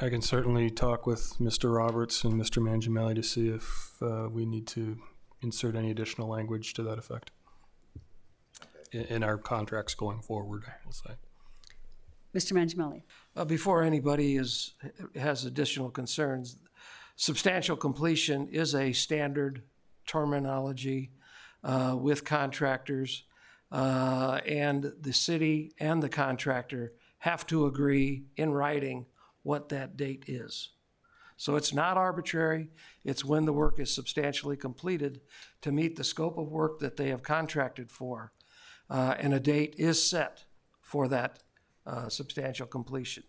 I can certainly talk with Mr. Roberts and Mr. Mangiamelli to see if uh, we need to insert any additional language to that effect in, in our contracts going forward, I will say. Mr. Mangiamelli. Uh, before anybody is, has additional concerns, substantial completion is a standard terminology uh, with contractors. Uh, and the city and the contractor have to agree in writing what that date is. So it's not arbitrary. It's when the work is substantially completed to meet the scope of work that they have contracted for. Uh, and a date is set for that uh, substantial completion.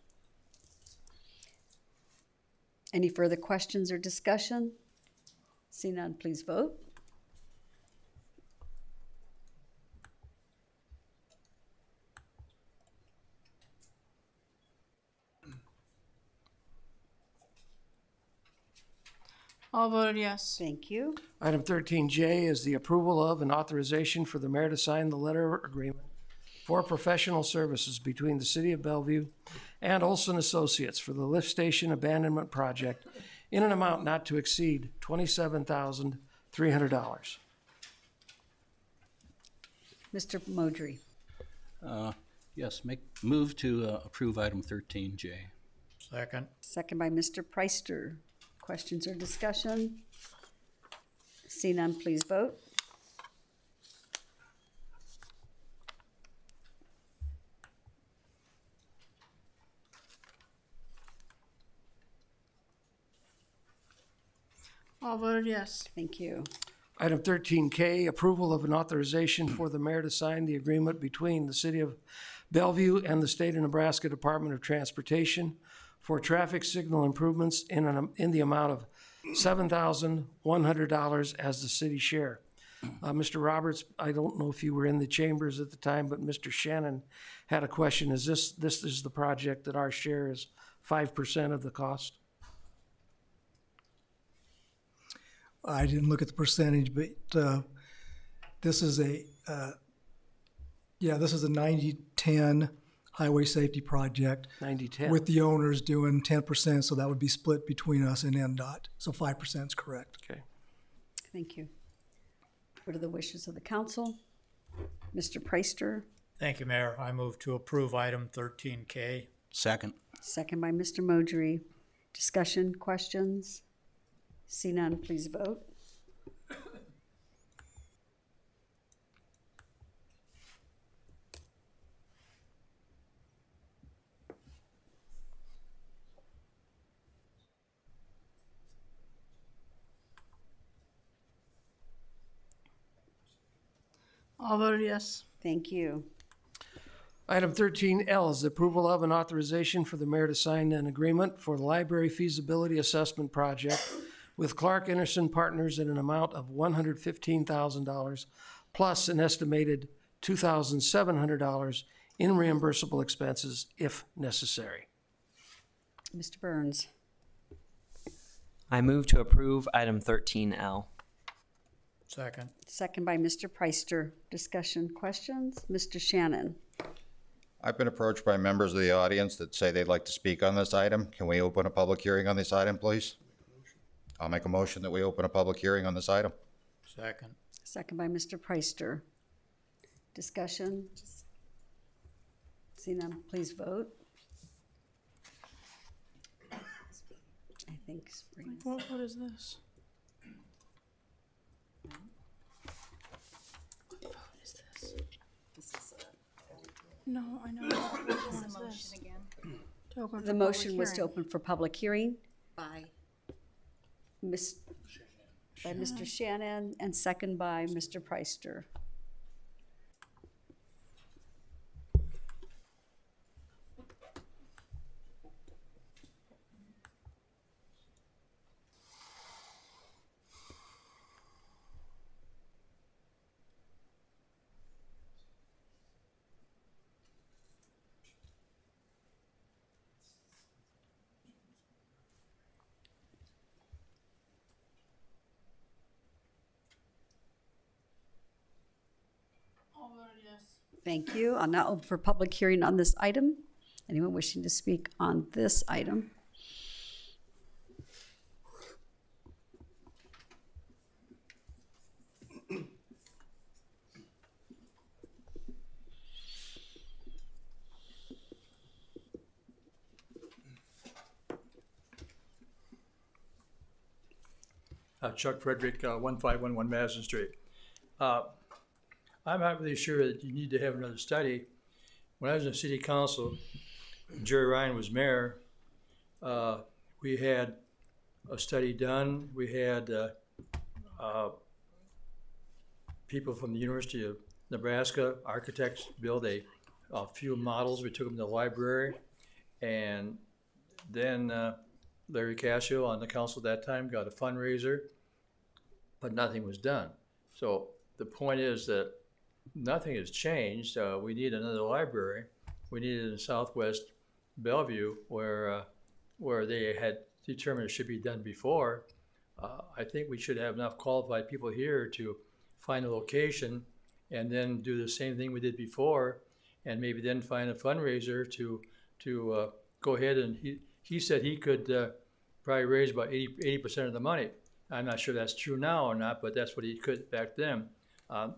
Any further questions or discussion? See none, please vote. All voted yes. Thank you. Item thirteen J is the approval of and authorization for the mayor to sign the letter of agreement for professional services between the city of Bellevue and Olsson Associates for the lift station abandonment project in an amount not to exceed twenty-seven thousand three hundred dollars. Mr. Modry. Uh, Yes, make, move to uh, approve item thirteen J. Second. Second by Mr. Preister. Questions or discussion? See none, please vote. All voted yes. Thank you. Item thirteen K, approval of an authorization for the mayor to sign the agreement between the city of Bellevue and the state of Nebraska Department of Transportation for traffic signal improvements in an, in the amount of seven thousand one hundred dollars as the city share. Uh, Mr. Roberts, I don't know if you were in the chambers at the time, but Mr. Shannon had a question. Is this, this is the project that our share is five percent of the cost? I didn't look at the percentage, but uh, this is a, uh, yeah, this is a 90-10 highway safety project. 90-10. With the owners doing 10%, so that would be split between us and NDOT. So 5% is correct. Okay. Thank you. What are the wishes of the council? Mr. Preister, Thank you, Mayor. I move to approve item thirteen K. Second. second by Mr. Modry. Discussion, questions? See none, please vote. All voted yes. Thank you. Item thirteen L is the approval of an authorization for the mayor to sign an agreement for the library feasibility assessment project with Clark Enersen Partners in an amount of one hundred fifteen thousand dollars plus an estimated two thousand seven hundred dollars in reimbursable expenses if necessary. Mr. Burns. I move to approve item thirteen L. Second. Second by Mr. Preister. Discussion, questions? Mr. Shannon. I've been approached by members of the audience that say they'd like to speak on this item. Can we open a public hearing on this item, please? I'll make a motion that we open a public hearing on this item. Second. Second by Mr. Preister. Discussion? See none, please vote. I think Sabrina. What, what is this? What vote is this? This is a, No, I know. What is this? To open for The public motion was to hearing. open for public hearing By. Miss- by Mr. Shannon and second by Mr. Preister. Thank you. I'll now open for public hearing on this item. Anyone wishing to speak on this item? Uh, Chuck Frederick, uh, 1511 Madison Street. Uh, I'm not really sure that you need to have another study. When I was in the city council, Jerry Ryan was mayor, uh, we had a study done. We had uh, uh, people from the University of Nebraska, architects, build a, a few models. We took them to the library. And then uh, Larry Cascio on the council at that time got a fundraiser, but nothing was done. So the point is that nothing has changed. Uh, we need another library. We need it in Southwest Bellevue where, uh, where they had determined it should be done before. Uh, I think we should have enough qualified people here to find a location and then do the same thing we did before and maybe then find a fundraiser to, to uh, go ahead and he, he said he could uh, probably raise about 80 percent of the money. I'm not sure that's true now or not, but that's what he could back then. Um,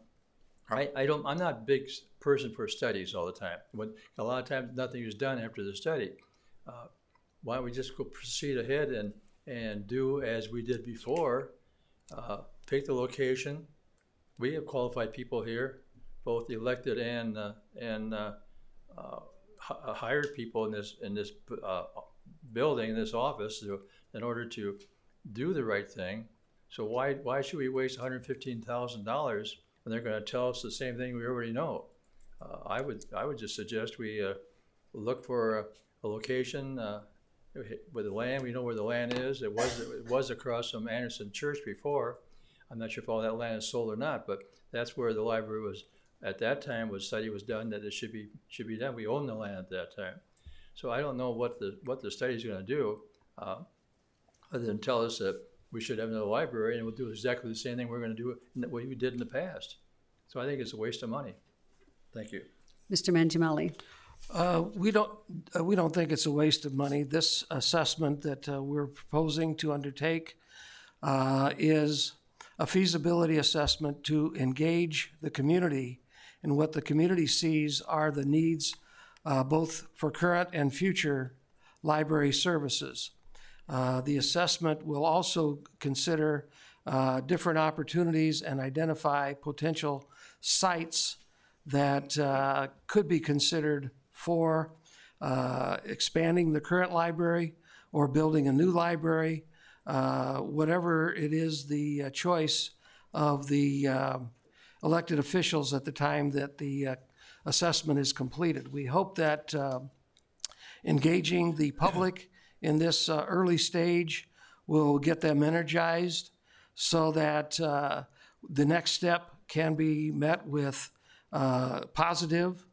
I, I don't. I'm not a big person for studies all the time. When a lot of times nothing is done after the study. Uh, why don't we just go proceed ahead and and do as we did before? Uh, pick the location. We have qualified people here, both elected and uh, and uh, uh, hired people in this in this uh, building, in this office, to, in order to do the right thing. So why why should we waste one hundred fifteen thousand dollars when they're going to tell us the same thing we already know? Uh, I would I would just suggest we uh, look for a, a location uh, with the land. We know where the land is. It was it was across from Anderson Church before. I'm not sure if all that land is sold or not, but that's where the library was at that time. Was study was done that it should be should be done. We owned the land at that time, so I don't know what the what the study is going to do, uh, other than tell us that we should have another library and we'll do exactly the same thing we're going to do in the- what we did in the past. So I think it's a waste of money. Thank you. Mr. Mangiamelli. Uh, We don't, uh, we don't think it's a waste of money. This assessment that uh, we're proposing to undertake uh, is a feasibility assessment to engage the community in what the community sees are the needs uh, both for current and future library services. Uh, The assessment will also consider uh, different opportunities and identify potential sites that uh, could be considered for uh, expanding the current library or building a new library, uh, whatever it is the choice of the uh, elected officials at the time that the assessment is completed. We hope that uh, engaging the public in this uh, early stage will get them energized so that uh, the next step can be met with uh, positive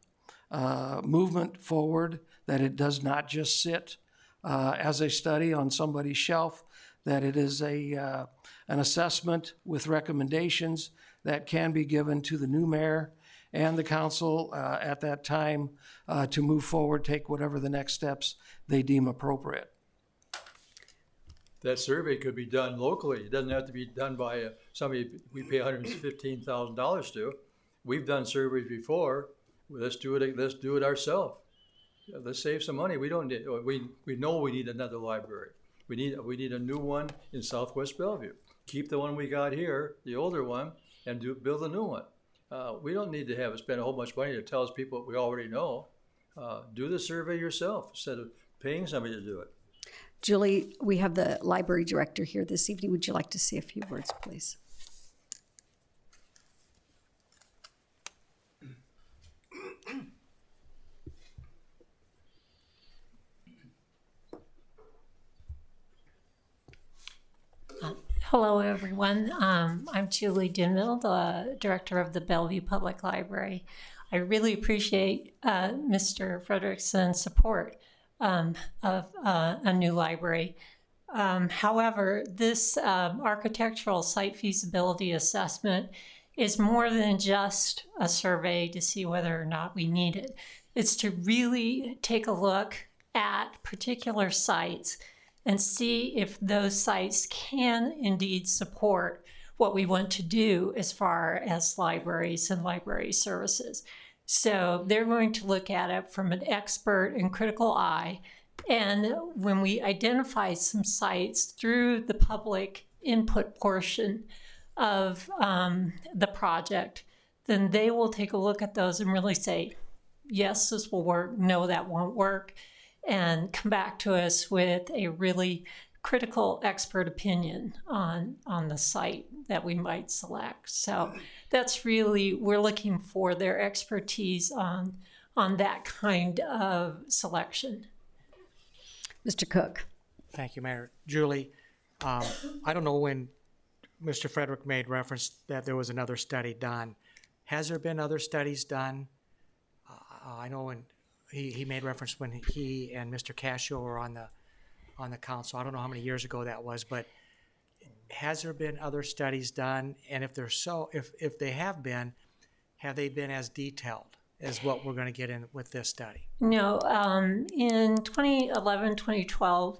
uh, movement forward, that it does not just sit uh, as a study on somebody's shelf, that it is a, uh, an assessment with recommendations that can be given to the new mayor and the council uh, at that time uh, to move forward, take whatever the next steps they deem appropriate. That survey could be done locally. It doesn't have to be done by uh, somebody we pay hundred and fifteen thousand dollars to. We've done surveys before. Let's do it, let's do it ourselves. Let's save some money. We don't need, we, we know we need another library. We need, we need a new one in Southwest Bellevue. Keep the one we got here, the older one, and do, build a new one. Uh, we don't need to have, spend a whole bunch of money to tell us people what we already know. Uh, do the survey yourself instead of paying somebody to do it. Julie, we have the library director here this evening. Would you like to say a few words, please? Hello, everyone. Um, I'm Julie Dinville, the director of the Bellevue Public Library. I really appreciate uh, Mr. Frederickson's support um, of uh, a new library. Um, however, this um, architectural site feasibility assessment is more than just a survey to see whether or not we need it. It's to really take a look at particular sites and see if those sites can indeed support what we want to do as far as libraries and library services. So they're going to look at it from an expert and critical eye. And when we identify some sites through the public input portion of um, the project, then they will take a look at those and really say, yes, this will work, no, that won't work and come back to us with a really critical expert opinion on on the site that we might select. So that's really we're looking for their expertise on on that kind of selection. Mr. Cook. Thank you, Mayor. Julie, um, I don't know when Mr. Frederick made reference that there was another study done. Has there been other studies done? Uh, I know when he, he made reference when he and Mr. Cascio were on the on the council. I don't know how many years ago that was, but has there been other studies done? And if there's so, if if they have been, have they been as detailed as what we're going to get in with this study? No, um, in 2011, 2012,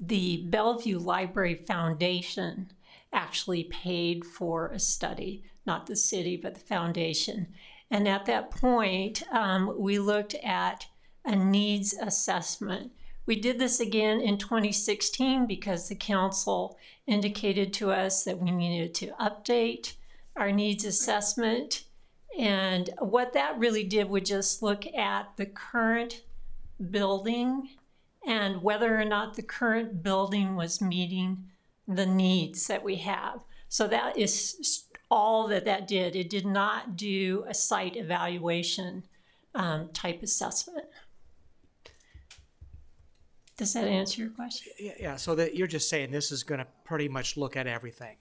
the Bellevue Library Foundation actually paid for a study, not the city, but the foundation. And at that point, um, we looked at a needs assessment. We did this again in 2016 because the council indicated to us that we needed to update our needs assessment. And what that really did was just look at the current building and whether or not the current building was meeting the needs that we have. So that is all that that did. It did not do a site evaluation um, type assessment. Does that answer your question? Yeah, yeah, so that you're just saying this is going to pretty much look at everything.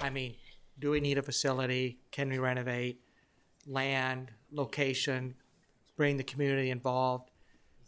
I mean, do we need a facility? Can we renovate? Land, location, bring the community involved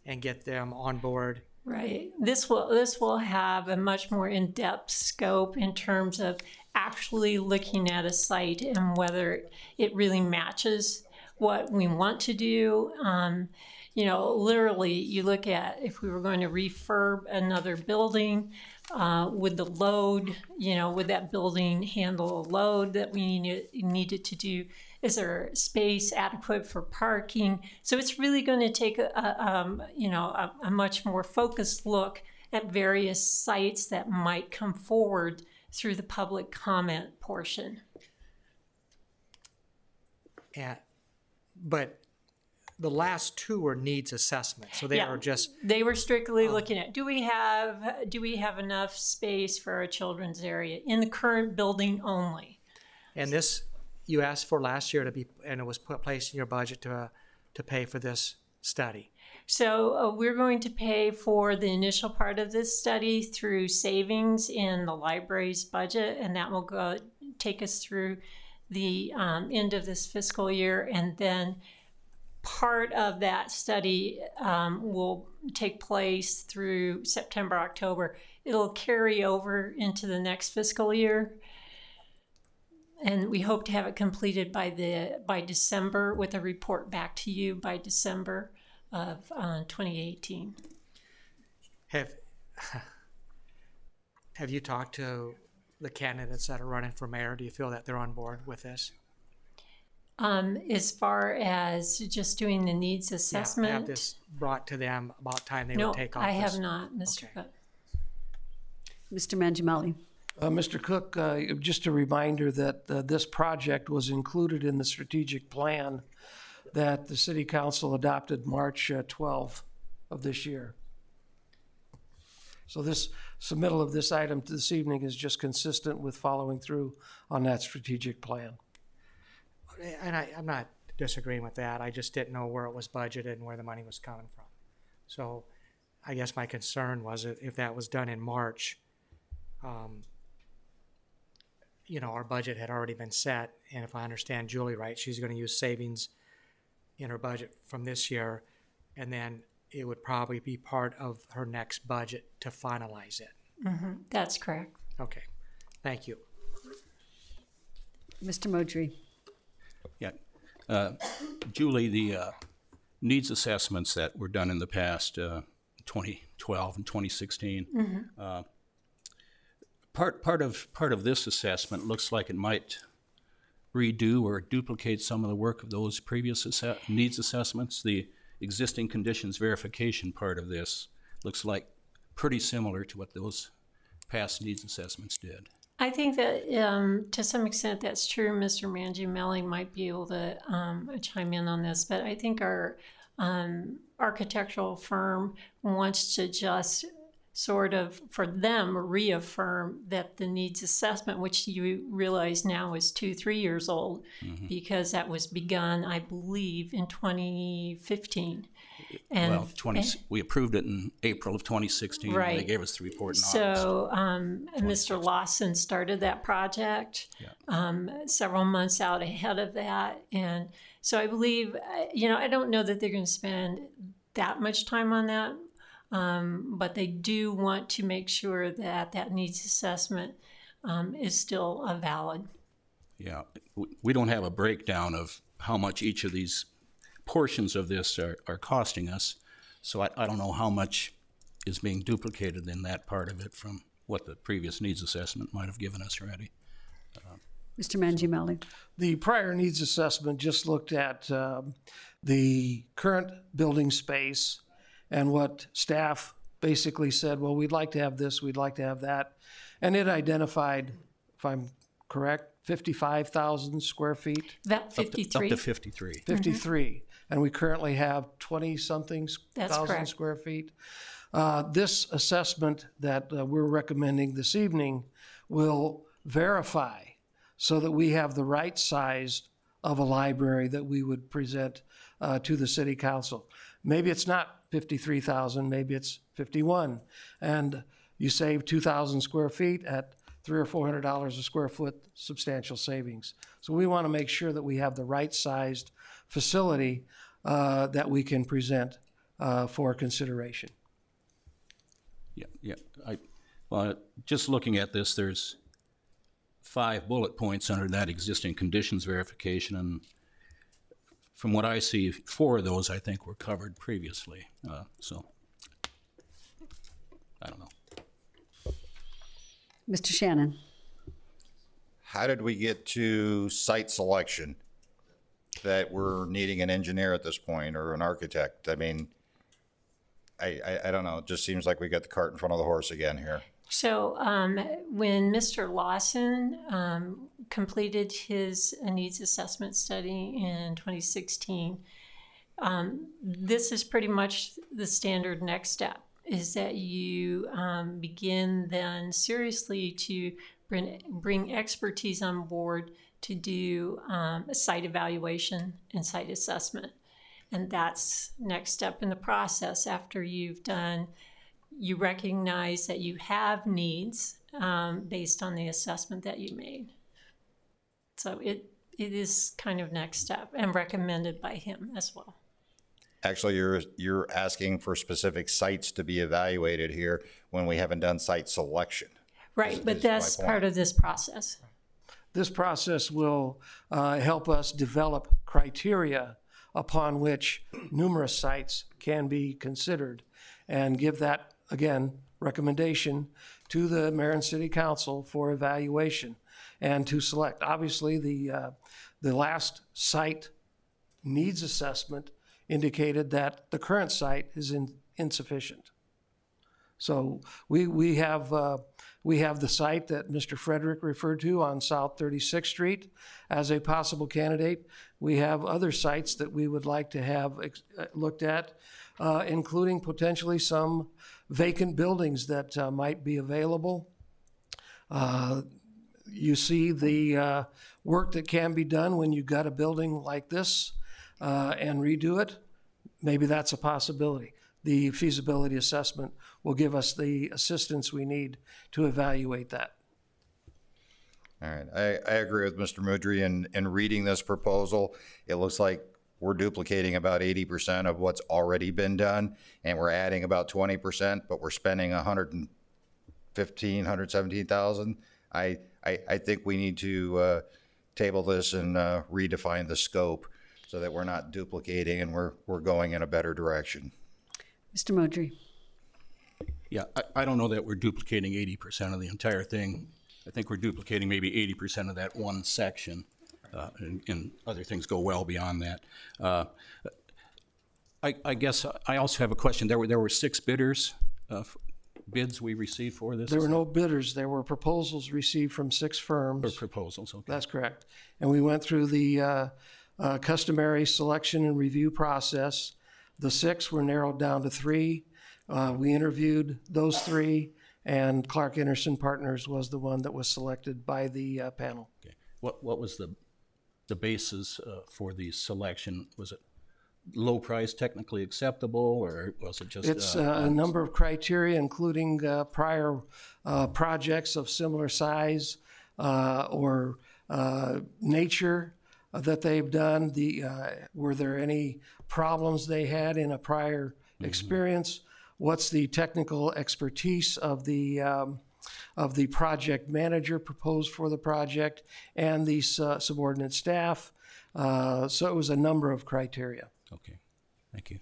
and get them on board. Right. This will this will have a much more in-depth scope in terms of actually looking at a site and whether it really matches what we want to do. Um, you know, literally, you look at if we were going to refurb another building, uh, would the load, you know, would that building handle a load that we needed, needed to do? Is there space adequate for parking? So it's really going to take a, um, you know, a, a much more focused look at various sites that might come forward through the public comment portion. Yeah, but the last two were needs assessment, so they Yeah. are just They were strictly looking at do we have do we have enough space for a children's area in the current building only? And this, you asked for last year to be, and it was put placed in your budget to, uh, to pay for this study? So uh, we're going to pay for the initial part of this study through savings in the library's budget, and that will go take us through the um, end of this fiscal year, and then part of that study um, will take place through September, October. It'll carry over into the next fiscal year. And we hope to have it completed by the by December with a report back to you by December of uh, 2018. Have Have you talked to the candidates that are running for mayor? Do you feel that they're on board with this? Um, as far as just doing the needs Yeah, assessment, have this brought to them about time they no, would take I have not, Mr. Cook. Mr. Mangiamelli. Uh, Mr. Cook, uh, just a reminder that uh, this project was included in the strategic plan that the city council adopted March uh, 12 of this year. So this submittal of this item to this evening is just consistent with following through on that strategic plan. And I, I'm not disagreeing with that. I just didn't know where it was budgeted and where the money was coming from. So I guess my concern was if if that was done in March, um, you know, our budget had already been set. And if I understand Julie right, she's going to use savings in her budget from this year. And then it would probably be part of her next budget to finalize it. Mhm, That's correct. Okay, thank you. Mr. Modry. Yeah. Uh, Julie, the uh, needs assessments that were done in the past, uh, 2012 and 2016, Mhm. uh, part, part, of, part of this assessment looks like it might redo or duplicate some of the work of those previous asse- needs assessments. The existing conditions verification part of this looks like pretty similar to what those past needs assessments did. I think that um, to some extent that's true. Mr. Mangiamelli might be able to um, chime in on this, but I think our um, architectural firm wants to just sort of, for them, reaffirm that the needs assessment, which you realize now is two, three years old, Mhm. because that was begun, I believe, in 2015. And well, 20, we approved it in April of 2016. and They Right. gave us the report in August. So um, Mr. Lawson started that project um, several months out ahead of that, and so I believe, uh, you know, I don't know that they're going to spend that much time on that, um, but they do want to make sure that that needs assessment um, is still uh, valid. Yeah, we don't have a breakdown of how much each of these portions of this are, are costing us. So I, I don't know how much is being duplicated in that part of it from what the previous needs assessment might have given us already. Mr. Mangiamelli. The prior needs assessment just looked at um, the current building space and what staff basically said, well, we'd like to have this, we'd like to have that. And it identified, if I'm correct, 55,000 square feet? About Up to- 53. Up to 53. 53. And we currently have 20-something thousand correct. square feet. Uh, This assessment that uh, we're recommending this evening will verify so that we have the right size of a library that we would present uh, to the city council. Maybe it's not 53,000, maybe it's 51. And you save 2,000 square feet at three or four hundred dollars a square foot, substantial savings. So we want to make sure that we have the right sized facility uh, that we can present uh, for consideration. Yeah, yeah. I, well, just looking at this, there's five bullet points under that existing conditions verification, and from what I see, four of those I think were covered previously. Uh, so I don't know. Mr. Shannon. How did we get to site selection? That we're needing an engineer at this point or an architect? I mean, I, I, I don't know. It just seems like we got the cart in front of the horse again here. So um, when Mr. Lawson um, completed his uh, needs assessment study in 2016, um, this is pretty much the standard next step is that you um, begin then seriously to bring, bring expertise on board to do um, a site evaluation and site assessment. And that's next step in the process after you've done, you recognize that you have needs um, based on the assessment that you made. So it, it is kind of next step and recommended by him as well. Actually, you're, you're asking for specific sites to be evaluated here when we haven't done site selection. Right, but is that's part of this process. This process will uh, help us develop criteria upon which numerous sites can be considered and give that, again, recommendation to the mayor and city council for evaluation and to select. Obviously, the, uh, the last site needs assessment indicated that the current site is in- insufficient. So we, we have, uh, we have the site that Mr. Frederick referred to on South 36th Street as a possible candidate. We have other sites that we would like to have uh, looked at, uh, including potentially some vacant buildings that uh, might be available. Uh, You see the uh, work that can be done when you've got a building like this uh, and redo it. Maybe that's a possibility. The feasibility assessment will give us the assistance we need to evaluate that. All right, I, I agree with Mr. Modry in, in reading this proposal. It looks like we're duplicating about eighty percent of what's already been done, and we're adding about twenty percent, but we're spending a hundred and fifteen, hundred seventeen thousand. I, I, I think we need to, uh, table this and, uh, redefine the scope so that we're not duplicating and we're, we're going in a better direction. Mr. Modry? Yeah, I, I don't know that we're duplicating eighty percent of the entire thing. I think we're duplicating maybe eighty percent of that one section, uh, and, and other things go well beyond that. Uh, I, I guess I also have a question. There were, there were six bidders, uh, f- bids we received for this? There were no bidders. There were proposals received from six firms. Or proposals, okay. That's correct. And we went through the uh, customary selection and review process. The six were narrowed down to three. Uh, We interviewed those three, and Clark Enersen Partners was the one that was selected by the uh, panel. What, what was the, the basis uh, for the selection? Was it low price technically acceptable, or was it just? It's uh, uh, a number of criteria, including uh, prior uh, projects of similar size uh, or uh, nature that they've done. The, uh, were there any problems they had in a prior experience? What's the technical expertise of the, um, of the project manager proposed for the project and the su- subordinate staff? Uh, So it was a number of criteria. Okay, thank you.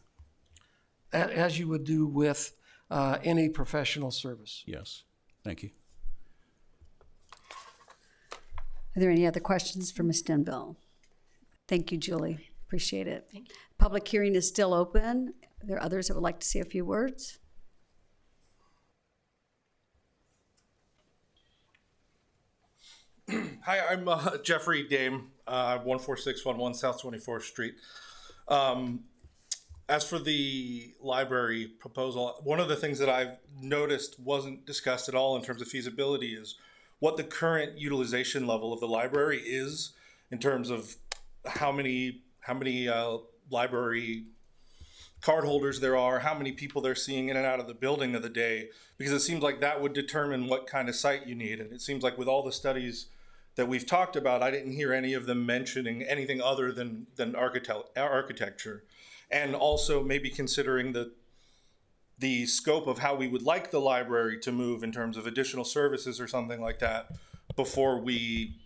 A- as you would do with uh, any professional service. Yes, thank you. Are there any other questions for Ms. Denville? Thank you, Julie. Appreciate it. Public hearing is still open. There are there others that would like to say a few words? Hi, I'm uh, Jeffrey Dame, uh, 14611 South 24th Street. Um, as for the library proposal, one of the things that I've noticed wasn't discussed at all in terms of feasibility is what the current utilization level of the library is in terms of how many how many uh, library card holders there are, how many people they're seeing in and out of the building of the day, because it seems like that would determine what kind of site you need. And it seems like with all the studies that we've talked about, I didn't hear any of them mentioning anything other than than architect, architecture, and also maybe considering the the scope of how we would like the library to move in terms of additional services or something like that before we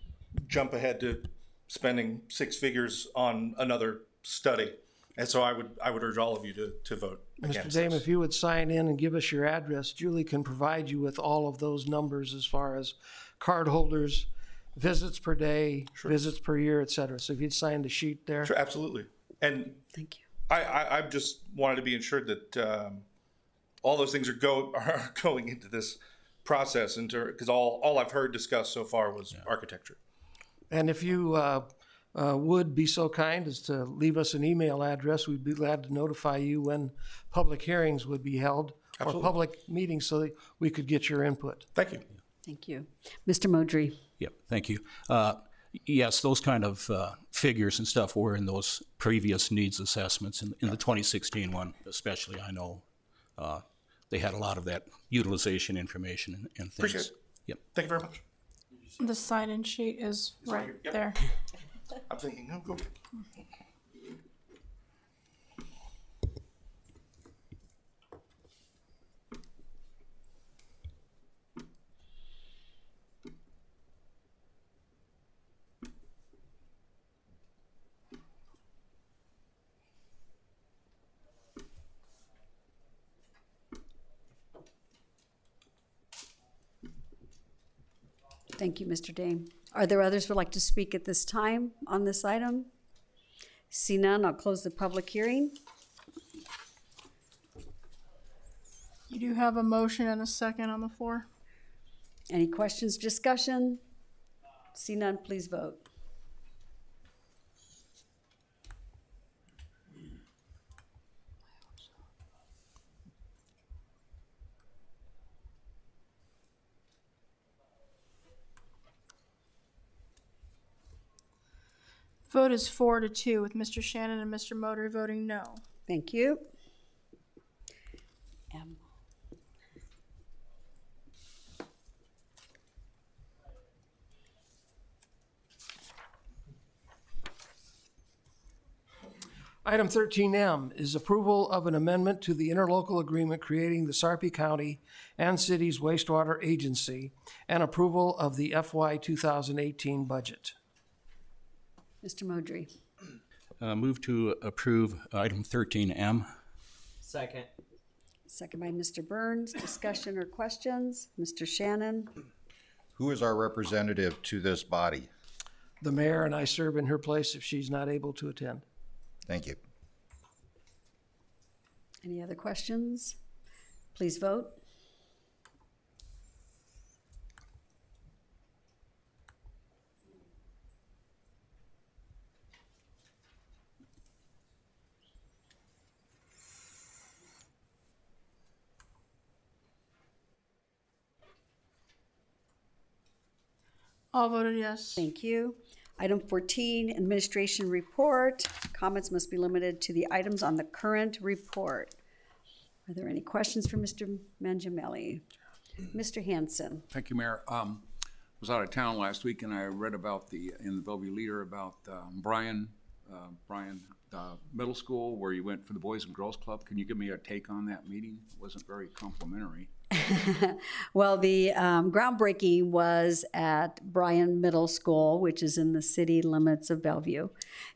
jump ahead to spending six figures on another study. And so I would I would urge all of you to, to vote Mr. against Dame, this. if you would sign in and give us your address, Julie can provide you with all of those numbers as far as card holders, visits per day, visits per year, et cetera. So if you'd sign the sheet there. Sure, absolutely. And thank you. I, I, I just wanted to be ensured that um, all those things are go are going into this process, into because all all I've heard discussed so far was architecture. And if you uh, uh, would be so kind as to leave us an email address, we'd be glad to notify you when public hearings would be held or public meetings so that we could get your input. Thank you. Thank you. Mr. Modry? Yep, thank you. Uh, yes, those kind of uh, figures and stuff were in those previous needs assessments. In, in the 2016 one, especially, I know uh, they had a lot of that utilization information and, and things. Appreciate it. Yep. Thank you very much. The sign-in sheet is right Yep. there. I'm thinking, oh, go. Thank you, Mr. Dame. Are there others who would like to speak at this time on this item? See none, I'll close the public hearing. You do have a motion and a second on the floor. Any questions, discussion? See none, please vote. Vote is four to two, with Mr. Shannon and Mr. Modry voting no. Thank you. M. Item 13M is approval of an amendment to the interlocal agreement creating the Sarpy County and Cities wastewater agency and approval of the FY 2018 budget. Mr. Modry. Uh, move to approve item 13M. Second. Second by Mr. Burns. Discussion or questions? Mr. Shannon? Who is our representative to this body? The mayor and I serve in her place if she's not able to attend. Thank you. Any other questions? Please vote. All voted yes. Thank you. Item 14, administration report. Comments must be limited to the items on the current report. Are there any questions for Mr. Mangiamelli? Mr. Hanson? Thank you, Mayor. Um, I was out of town last week and I read about the, in the Bellevue Leader about um, Brian, uh, Bryan uh, Middle School where you went for the Boys and Girls Club. Can you give me a take on that meeting? It wasn't very complimentary. Well, the um, groundbreaking was at Bryan Middle School, which is in the city limits of Bellevue,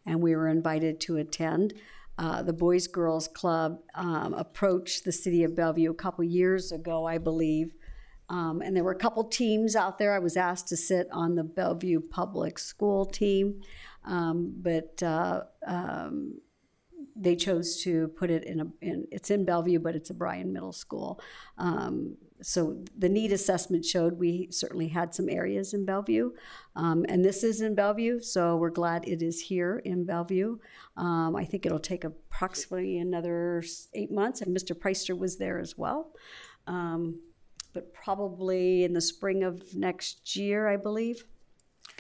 and we were invited to attend. Uh, the Boys Girls Club um, approached the city of Bellevue a couple years ago, I believe, um, and there were a couple teams out there. I was asked to sit on the Bellevue Public School team, um, but uh, um, they chose to put it in a, in, it's in Bellevue, but it's a Bryan Middle School. Um, so the need assessment showed we certainly had some areas in Bellevue. Um, and this is in Bellevue, so we're glad it is here in Bellevue. Um, I think it'll take approximately another eight months, and Mr. Preister was there as well. Um, but probably in the spring of next year, I believe.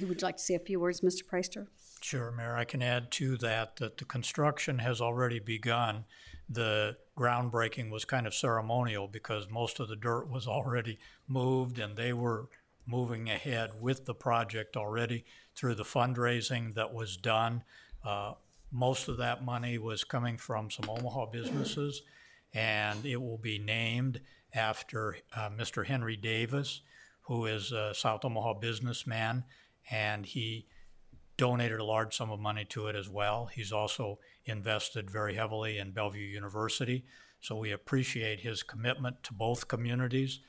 Would you like to say a few words, Mr. Preister? Sure, Mayor. I can add to that that the construction has already begun. The groundbreaking was kind of ceremonial because most of the dirt was already moved and they were moving ahead with the project already through the fundraising that was done. Uh, most of that money was coming from some Omaha businesses, and it will be named after uh, Mr. Henry Davis, who is a South Omaha businessman, and he donated a large sum of money to it as well. He's also invested very heavily in Bellevue University, so we appreciate his commitment to both communities.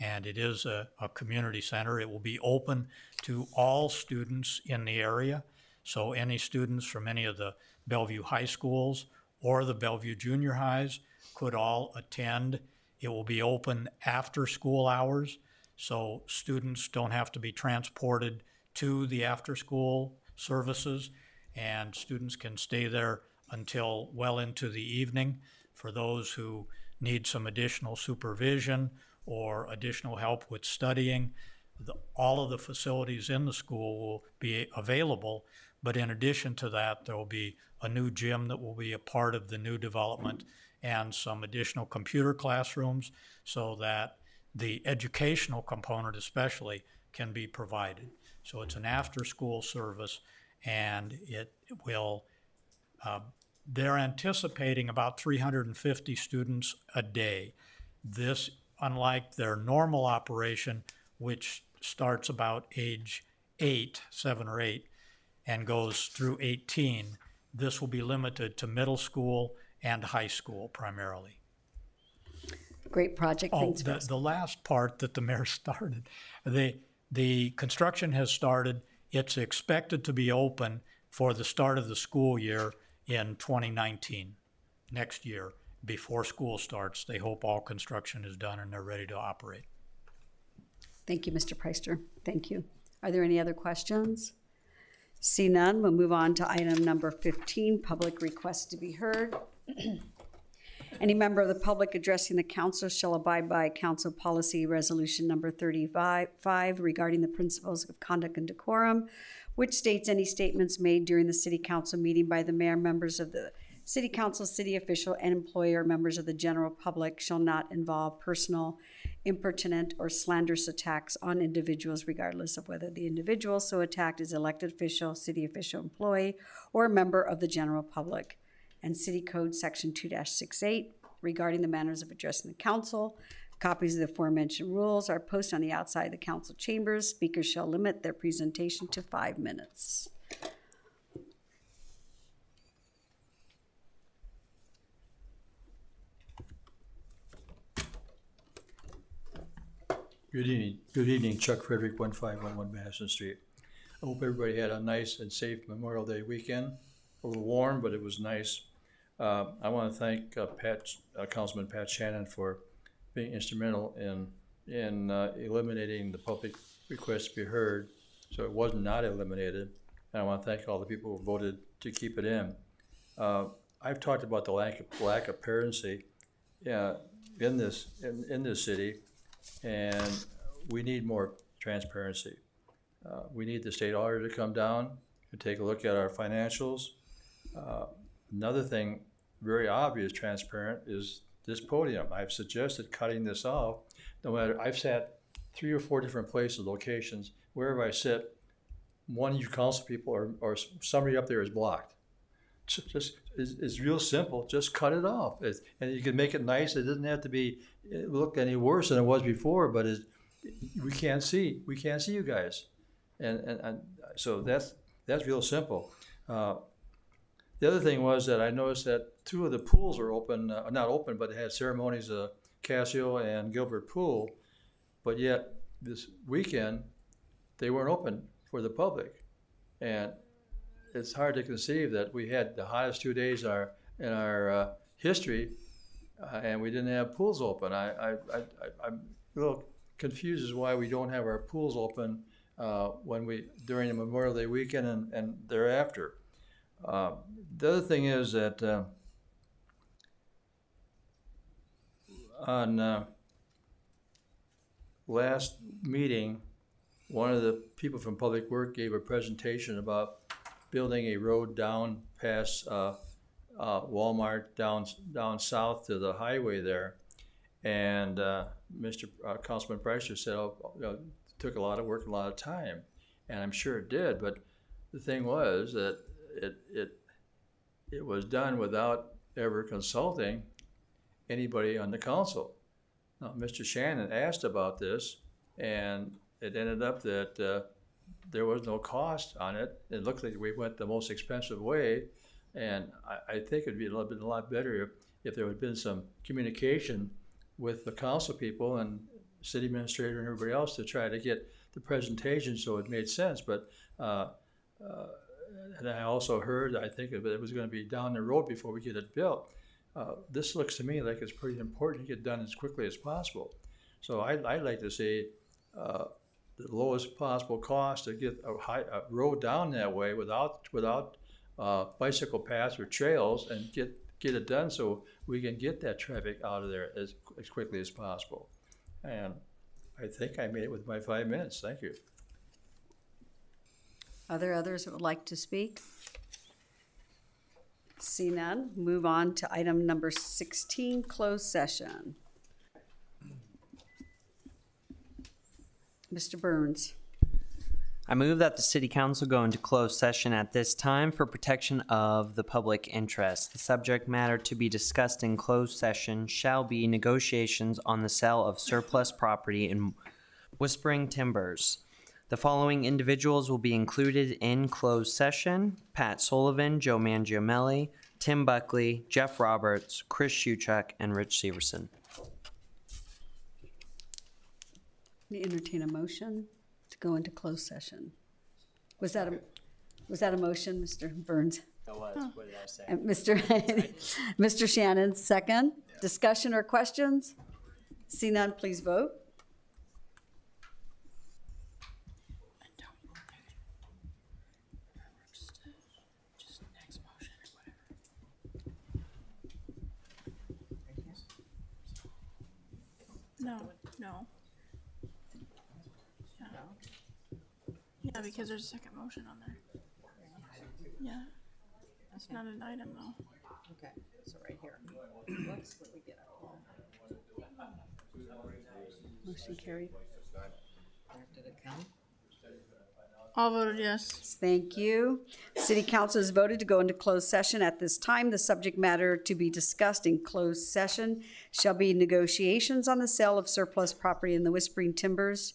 And it is a, a community center. It will be open to all students in the area. So any students from any of the Bellevue high schools or the Bellevue junior highs could all attend. It will be open after school hours, so students don't have to be transported to the after-school services, and students can stay there until well into the evening. For those who need some additional supervision or additional help with studying, the, all of the facilities in the school will be available. But in addition to that, there will be a new gym that will be a part of the new development and some additional computer classrooms so that the educational component especially can be provided. So it's an after-school service and it will, uh, they're anticipating about 350 students a day. This, unlike their normal operation, which starts about age eight, seven or eight, and goes through 18, this will be limited to middle school and high school primarily. Great project. Oh, Thanks, the, the last part that the mayor started, the, the construction has started. It's expected to be open for the start of the school year in 2019, next year, before school starts. They hope all construction is done and they're ready to operate. Thank you, Mr. Preister. Thank you. Are there any other questions? See none, we'll move on to item number 15, public request to be heard. Any member of the public addressing the council shall abide by council policy resolution number 35 regarding the principles of conduct and decorum, which states any statements made during the city council meeting by the mayor, members of the city council, city official, and employer members of the general public shall not involve personal, impertinent, or slanderous attacks on individuals regardless of whether the individual so attacked is elected official, city official, employee, or a member of the general public. And City Code Section two 68 regarding the manners of addressing the council. Copies of the aforementioned rules are posted on the outside of the council chambers. Speakers shall limit their presentation to five minutes. Good evening, good evening, Chuck Frederick, one five one one Madison Street. I hope everybody had a nice and safe Memorial Day weekend. A little warm, but it was nice. Uh, I want to thank uh, Pat, uh, Councilman Pat Shannon for being instrumental in, in uh, eliminating the public request to be heard, so it was not eliminated. And I want to thank all the people who voted to keep it in. Uh, I've talked about the lack of, lack of parency yeah, in this, in, in this city, and we need more transparency. Uh, we need the state auditor to come down and take a look at our financials. Uh, Another thing, very obvious, transparent, is this podium. I've suggested cutting this off. No matter, I've sat three or four different places, locations, wherever I sit, one of you council people or, or somebody up there is blocked. Ju- Just, it's, it's real simple, just cut it off. It's- And you can make it nice, it doesn't have to be, it look any worse than it was before, but it's, we can't see, we can't see you guys. And, and, and so that's, that's real simple. Uh, the other thing was that I noticed that two of the pools are open, uh, not open, but they had ceremonies, uh, Cassio and Gilbert Pool. But yet, this weekend, they weren't open for the public. And it's hard to conceive that we had the hottest two days in our, in our uh, history, uh, and we didn't have pools open. I, I, I, I- I'm a little confused as why we don't have our pools open uh, when we, during the Memorial Day weekend and, and thereafter. Uh, The other thing is that uh, on uh, last meeting, one of the people from Public Work gave a presentation about building a road down past uh, uh, Walmart down, down south to the highway there. And uh, Mr. uh, Councilman Preister said, oh, you know, it took a lot of work, and a lot of time. And I'm sure it did, but the thing was that it, it, it was done without ever consulting anybody on the council. Now, Mr. Shannon asked about this, and it ended up that uh, there was no cost on it. It looked like we went the most expensive way, and I, I think it'd be a little bit a lot better if, if there had been some communication with the council people and city administrator and everybody else to try to get the presentation so it made sense. But uh, uh, and I also heard, I think it was going to be down the road before we get it built. Uh, this looks to me like it's pretty important to get done as quickly as possible. So I, I'd like to see uh, the lowest possible cost to get a, high, a road down that way without without uh, bicycle paths or trails and get get it done so we can get that traffic out of there as, as quickly as possible. And I think I made it with my five minutes. Thank you. Are there others that would like to speak? See none, move on to item number 16, closed session. Mr. Burns. I move that the city council go into closed session at this time for protection of the public interest. The subject matter to be discussed in closed session shall be negotiations on the sale of surplus property in Whispering Timbers. The following individuals will be included in closed session: Pat Sullivan, Joe Mangiamelli, Tim Buckley, Jeff Roberts, Chris Shuchuk, and Rich Severson. We entertain a motion to go into closed session. Was that a, was that a motion, Mr. Burns? That was, oh. what did I say? And Mr. Mr. Shannon, second. Discussion or questions? See none, please vote. No, no. Yeah. Yeah, because there's a second motion on there. Yeah. That's not an item though. Okay, so right here. Whoops, what we get? Motion carried. All voted yes. Thank you. City Council has voted to go into closed session at this time. The subject matter to be discussed in closed session shall be negotiations on the sale of surplus property in the Whispering Timbers